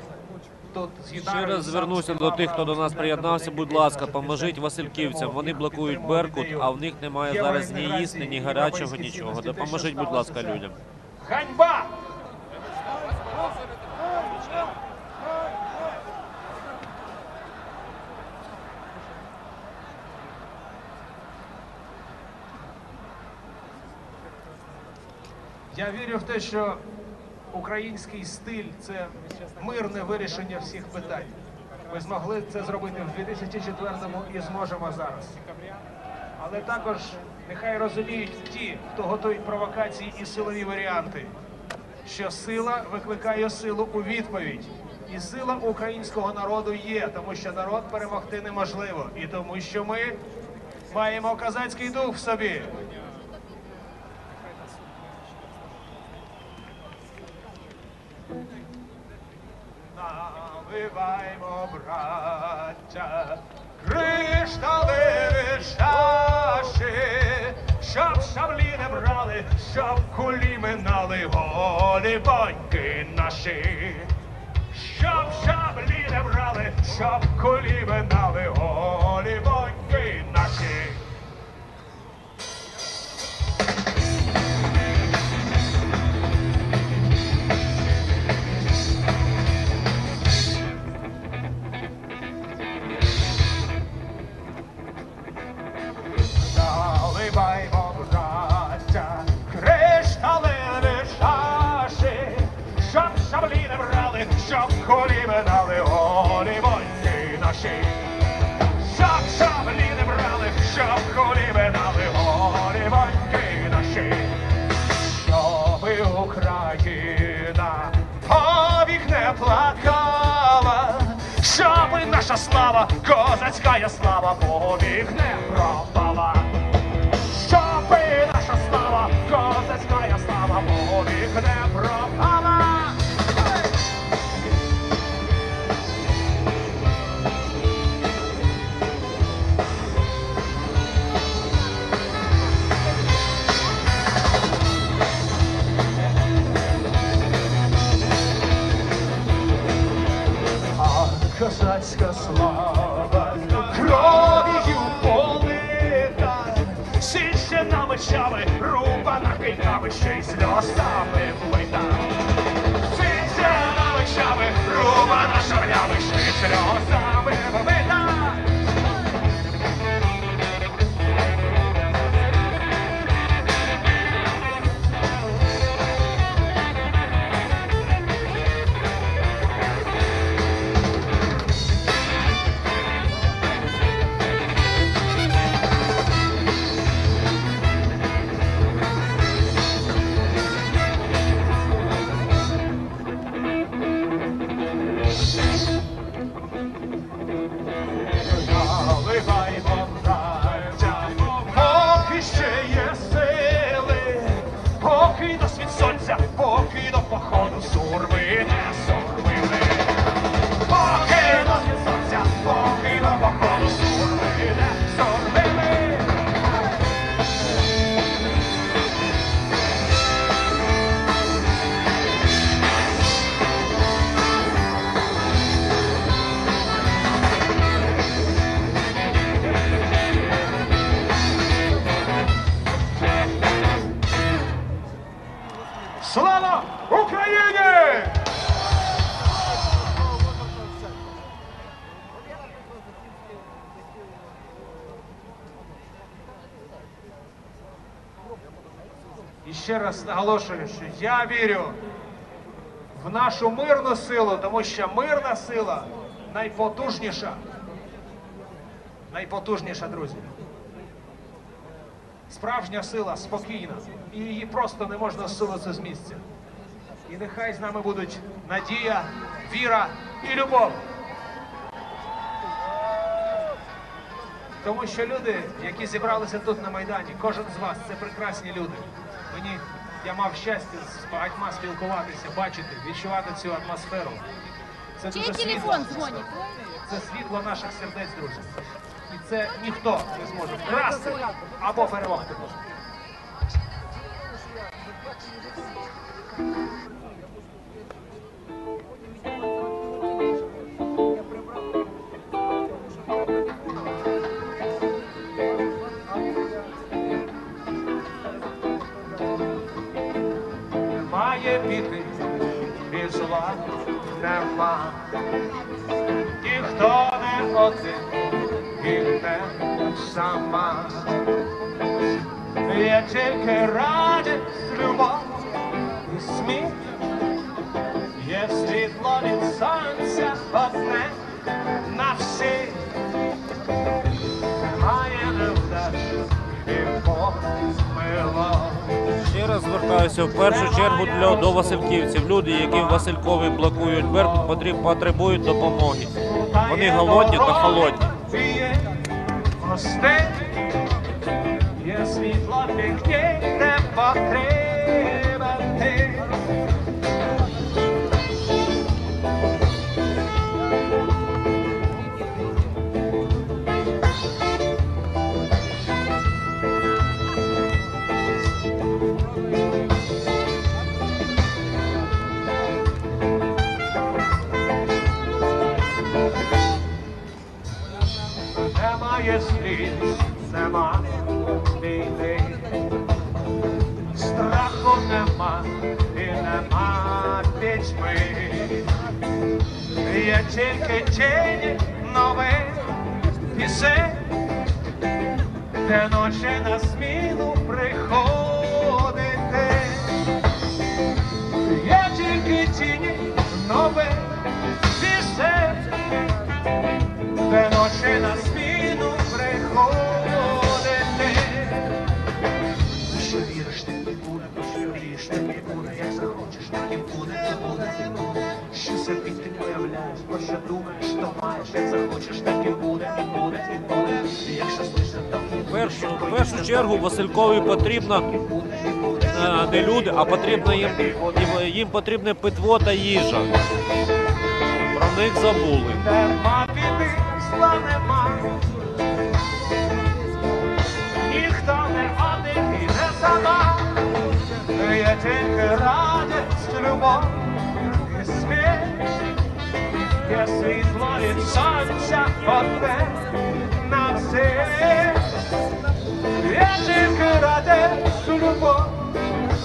тут з гітарою. Ще раз звернуся до тих, хто до нас приєднався. Будь ласка, поможіть. Васильківцям. Вони блокують Беркут, а в них немає зараз ні їсти, ні гарячого, нічого. Допоможіть, будь ласка, людям. Ганьба! Я вірю в те, що український стиль це мирне вирішення всіх питань. Ми змогли це зробити в 2004-му і зможемо зараз. Але також нехай розуміють ті, хто готують провокації і силові варіанти, що сила викликає силу у відповідь. І сила українського народу є, тому що народ перемогти неможливо, і тому що ми маємо козацький дух в собі. Наші. Щоб шаблі не брали, щоб кулі минали щоб кулі минали голі боньки наші. Щоб шаблі не брали, щоб кулі минали голі боньки наші. Щоби Україна повік не плакала, щоби наша слава, козацька слава, повік не пропала. Січена руба на кийками, ще й сльозами влита. Раз наголошую, що я вірю в нашу мирну силу, тому що мирна сила найпотужніша. Найпотужніша, друзі. Справжня сила спокійна, і її просто не можна зсунути з місця. І нехай з нами будуть надія, віра і любов. Тому що люди, які зібралися тут на Майдані, кожен з вас це прекрасні люди. Я мав щастя з багатьма спілкуватися, бачити, відчувати цю атмосферу. Це Чий дуже світло. телефон дзвонить? Це світло наших сердець, друзі. І це ніхто не зможе вкрасти або перемогти. нема, ніхто не один і не сама, є тільки радість, любов і сміх, є світло від сонця одне на всіх, немає невдач і Бог. Ще раз звертаюся в першу чергу для до Васильківців. Люди, які в Василькові блокують Беркут, потребують допомоги. Вони голодні та холодні. Є світло пікні, де Сліз, нема війни, страху нема і нема пітьми. Є тільки тіні нових пісень, де ночі на зміну приходити. Є тільки тіні нових пісень, де ночі на зміну приходити. Що віриш, так і буде, що віриш, так і буде, як захочеш, так і буде, буде, і буде. Що собі ти уявляєш, про що думаєш, то маєш, як захочеш, так і буде, і буде, і буде. Якщо слишно, то буде. Першу, в першу чергу Василькові потрібно е, не люди, а потрібно їм, їм, їм потрібне питво та їжа. Про них забули. Нема біди, зла нема. Сама. Є тільки радість, любов і сміх. Є світло від сонця одне на всіх. Є тільки радість, любов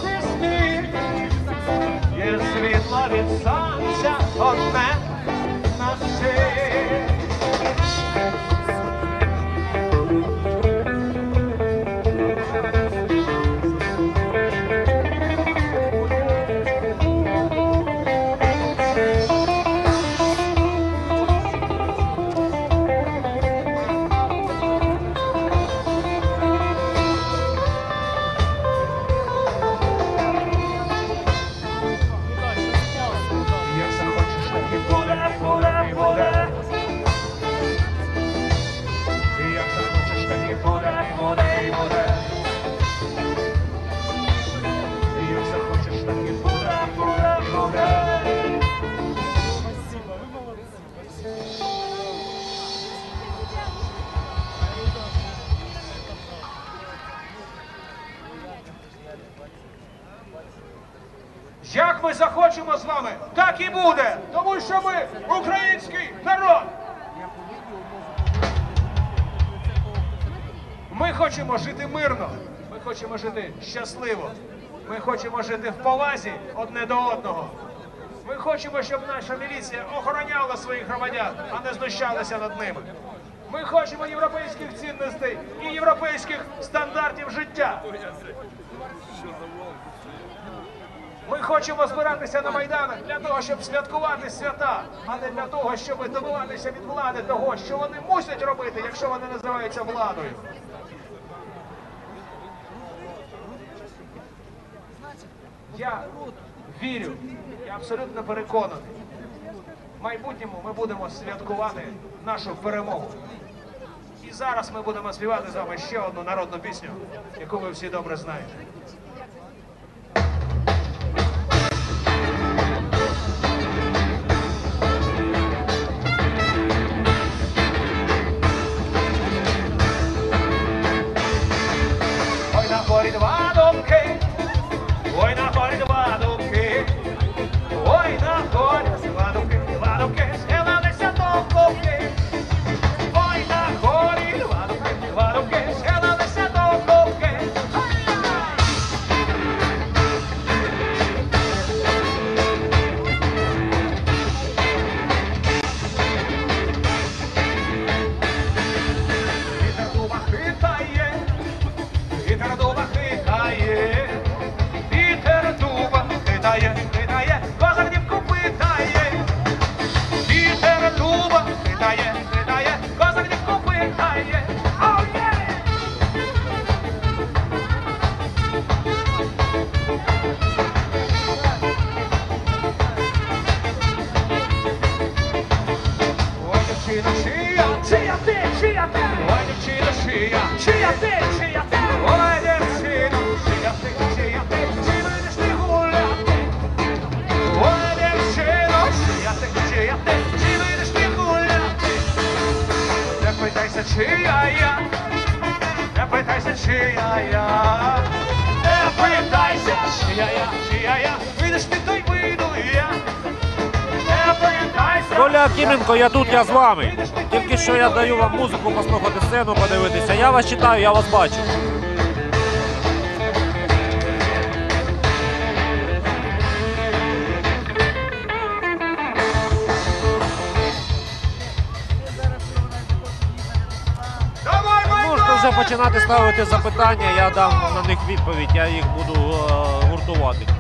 і сміх. Є світло від сонця одне так і буде, тому що ми український народ. Ми хочемо жити мирно, ми хочемо жити щасливо, ми хочемо жити в повазі одне до одного. Ми хочемо, щоб наша міліція охороняла своїх громадян, а не знущалася над ними. Ми хочемо європейських цінностей і європейських стандартів життя. Ми хочемо збиратися на майданах для того, щоб святкувати свята, а не для того, щоб добиватися від влади того, що вони мусять робити, якщо вони називаються владою. Я вірю, я абсолютно переконаний. В майбутньому ми будемо святкувати нашу перемогу. І зараз ми будемо співати з вами ще одну народну пісню, яку ви всі добре знаєте. Коля я тут, я з вами. Тільки що я даю вам музику послухати сцену, подивитися. Я вас читаю, я вас бачу. Можете вже починати ставити запитання, я дам на них відповідь, я їх буду е, гуртувати.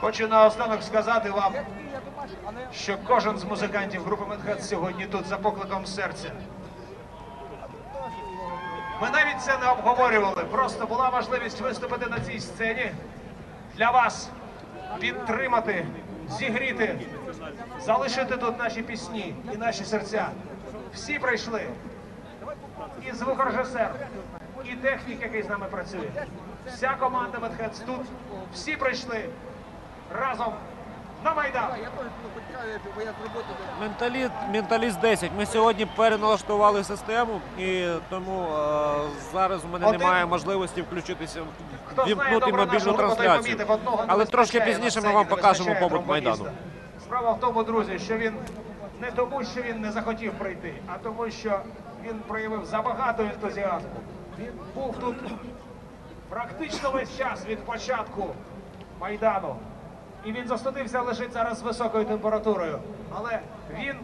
Хочу наостанок сказати вам, що кожен з музикантів групи Медхед сьогодні тут за покликом серця. Ми навіть це не обговорювали. Просто була можливість виступити на цій сцені для вас, підтримати, зігріти, залишити тут наші пісні і наші серця. Всі прийшли. І звукорежисер, і технік, який з нами працює. Вся команда Медхедс тут. Всі прийшли разом на Майдан. Менталіст, менталіст 10. Ми сьогодні переналаштували систему, і тому е, зараз у мене Один. немає можливості включитися, Хто знає вімкнути добре мобільну нашу групу, той трансляцію. помітив, одного не Але трошки вистачає пізніше ми вам не покажемо вистачає побут тромбоніста. Майдану. Справа в тому, друзі, що він не тому, що він не захотів прийти, а тому, що він проявив забагато ентузіазму. Він був тут практично весь час від початку Майдану. І він застудився, лежить зараз з високою температурою. Але він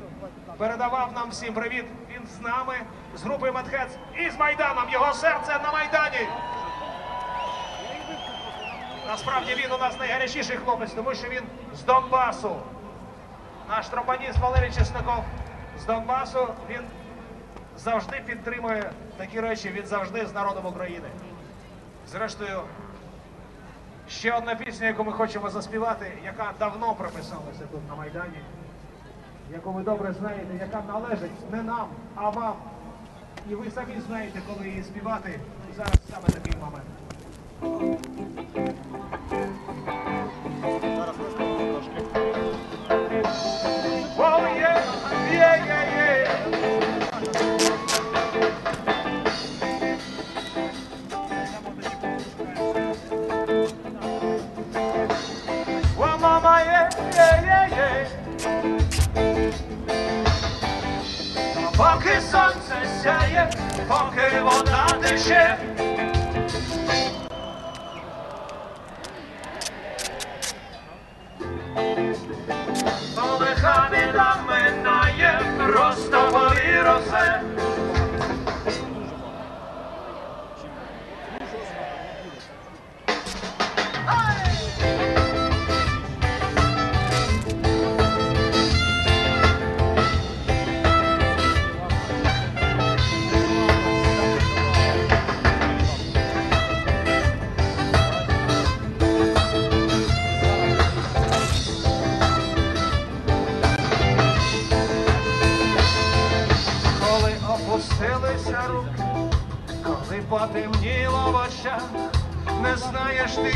передавав нам всім привіт. Він з нами, з групою Медхец і з Майданом. Його серце на Майдані. Насправді він у нас найгарячіший хлопець, тому що він з Донбасу. Наш тромбоніст Валерій Чесников з Донбасу. Він завжди підтримує такі речі, він завжди з народом України. Зрештою, ще одна пісня, яку ми хочемо заспівати, яка давно прописалася тут на Майдані, яку ви добре знаєте, яка належить не нам, а вам. І ви самі знаєте, коли її співати. Зараз саме такий момент. Oh yeah, yeah, yeah, yeah. Поки сонце сяє, поки вода тече. Лиха біда минає, просто болі розе.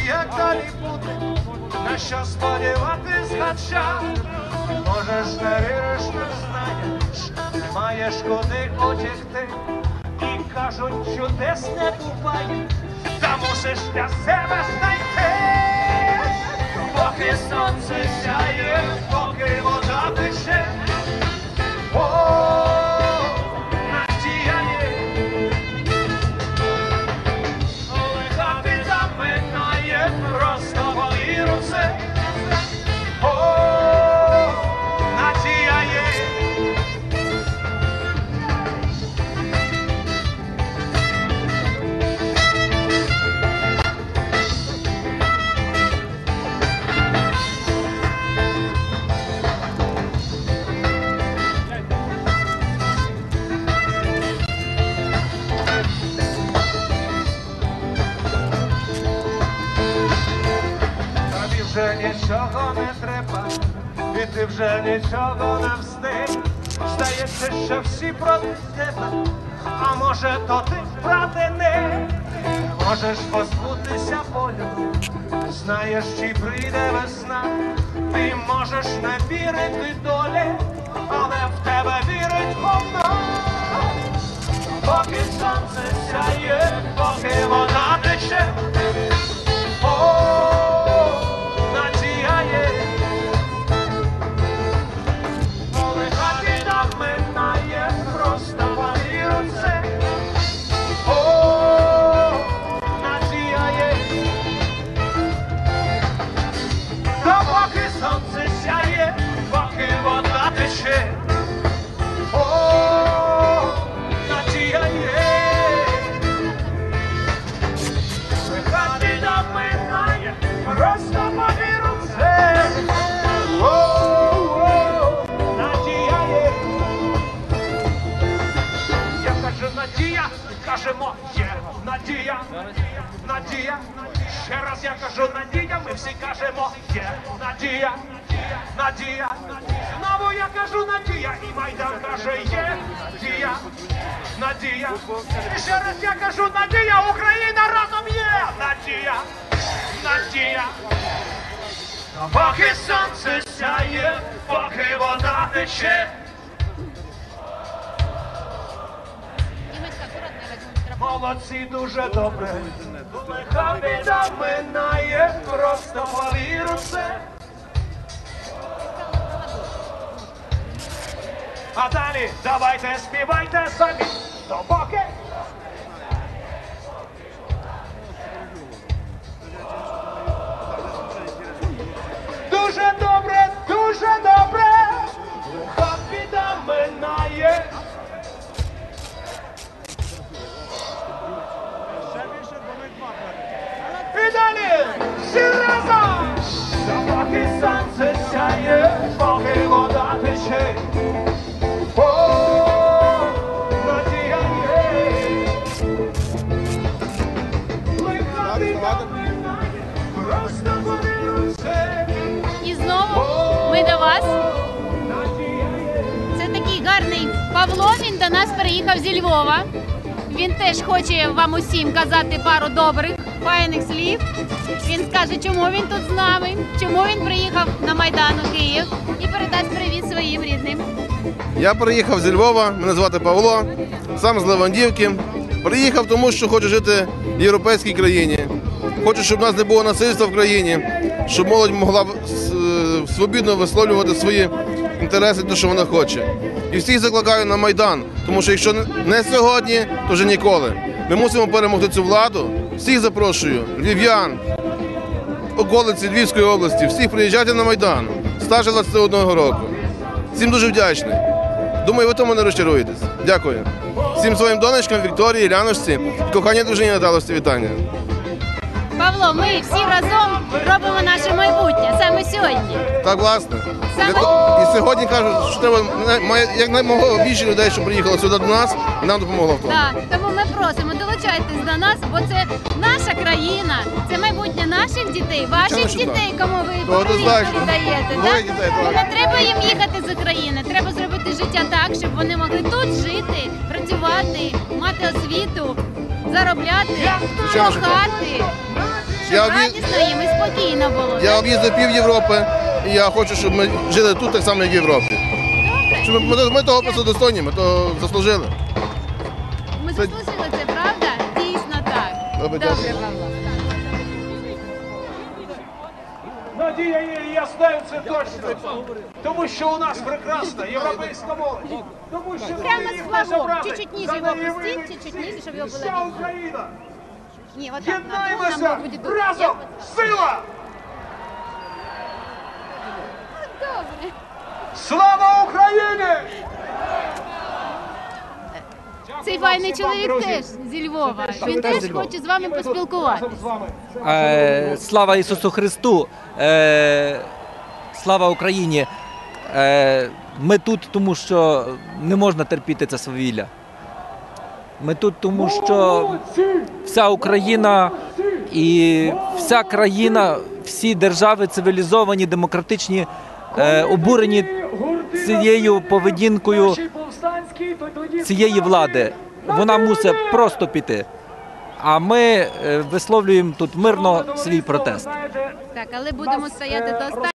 Як далі буде, на що сподіватись хоча. Можеш не віриш, не знаєш, не маєш куди утікти. І кажуть, чудес не буває, та мусиш для себе знайти. Поки сонце сяє, нічого не треба, і ти вже нічого не встиг. Здається, що всі проти тебе, а може то ти проти них. Можеш позбутися болю, знаєш, чи прийде весна, ти можеш не вірити долі, але в тебе вірить вона. Поки сонце сяє, поки вода тече, вам казати пару добрих, файних слів. Він скаже, чому він тут з нами, чому він приїхав на Майдан у Київ і передасть привіт своїм рідним. Я приїхав зі Львова, мене звати Павло, сам з Левандівки. Приїхав тому, що хочу жити в європейській країні. Хочу, щоб у нас не було насильства в країні, щоб молодь могла е, свобідно висловлювати свої інтереси, те, що вона хоче. І всіх закликаю на Майдан, тому що якщо не сьогодні, то вже ніколи. Ми мусимо перемогти цю владу. Всіх запрошую, львів'ян, околиці Львівської області, всіх приїжджайте на Майдан, старше 21 року. Всім дуже вдячний. Думаю, ви тому не розчаруєтесь. Дякую. Всім своїм донечкам, Вікторії, Ляночці, коханій дружині Наталості вітання. Павло, ми всі разом робимо наше майбутнє саме сьогодні. Так, власне. Саме- І сьогодні кажуть, що треба якнаймога більше людей, що приїхало сюди до нас, і нам допомогло в тому. Так, тому ми просимо, долучайтесь до нас, бо це наша країна, це майбутнє наших дітей, ваших що дітей, так. кому ви передаєте. Не треба їм їхати з України, треба зробити життя так, щоб вони могли тут жити, працювати, мати освіту, заробляти, так. кохати. Я Щоб радісно їм і спокійно було. Я об'їздив пів Європи, і я хочу, щоб ми жили тут так само, як в Європі. Щоб ми, ми, того просто достойні, ми того заслужили. Ми заслужили це, правда? Дійсно так. Добре, Добре, дякую. Павло. Надія є, і я знаю це точно. Тому що у нас прекрасна європейська молодь. Тому що Прямо коли з флагом. забрати, Чуть-чуть ниже за неї вийдуть чуть-чуть ниже, щоб його І було Вся видно. Україна. Ні, вот так надо, Єднаймося нам буде дуже- разом! Сила! Добре. Слава Україні! Цей файний чоловік теж зі Львова. Він теж хоче з вами поспілкуватися. Е, слава Ісусу Христу! Е, слава Україні! Е, ми тут, тому що не можна терпіти це свавілля. Ми тут, тому що вся Україна І вся країна, всі держави цивілізовані, демократичні, е, обурені цією поведінкою цієї влади. Вона мусить просто піти. А ми е, висловлюємо тут мирно свій протест. Так, але будемо стояти до останнього.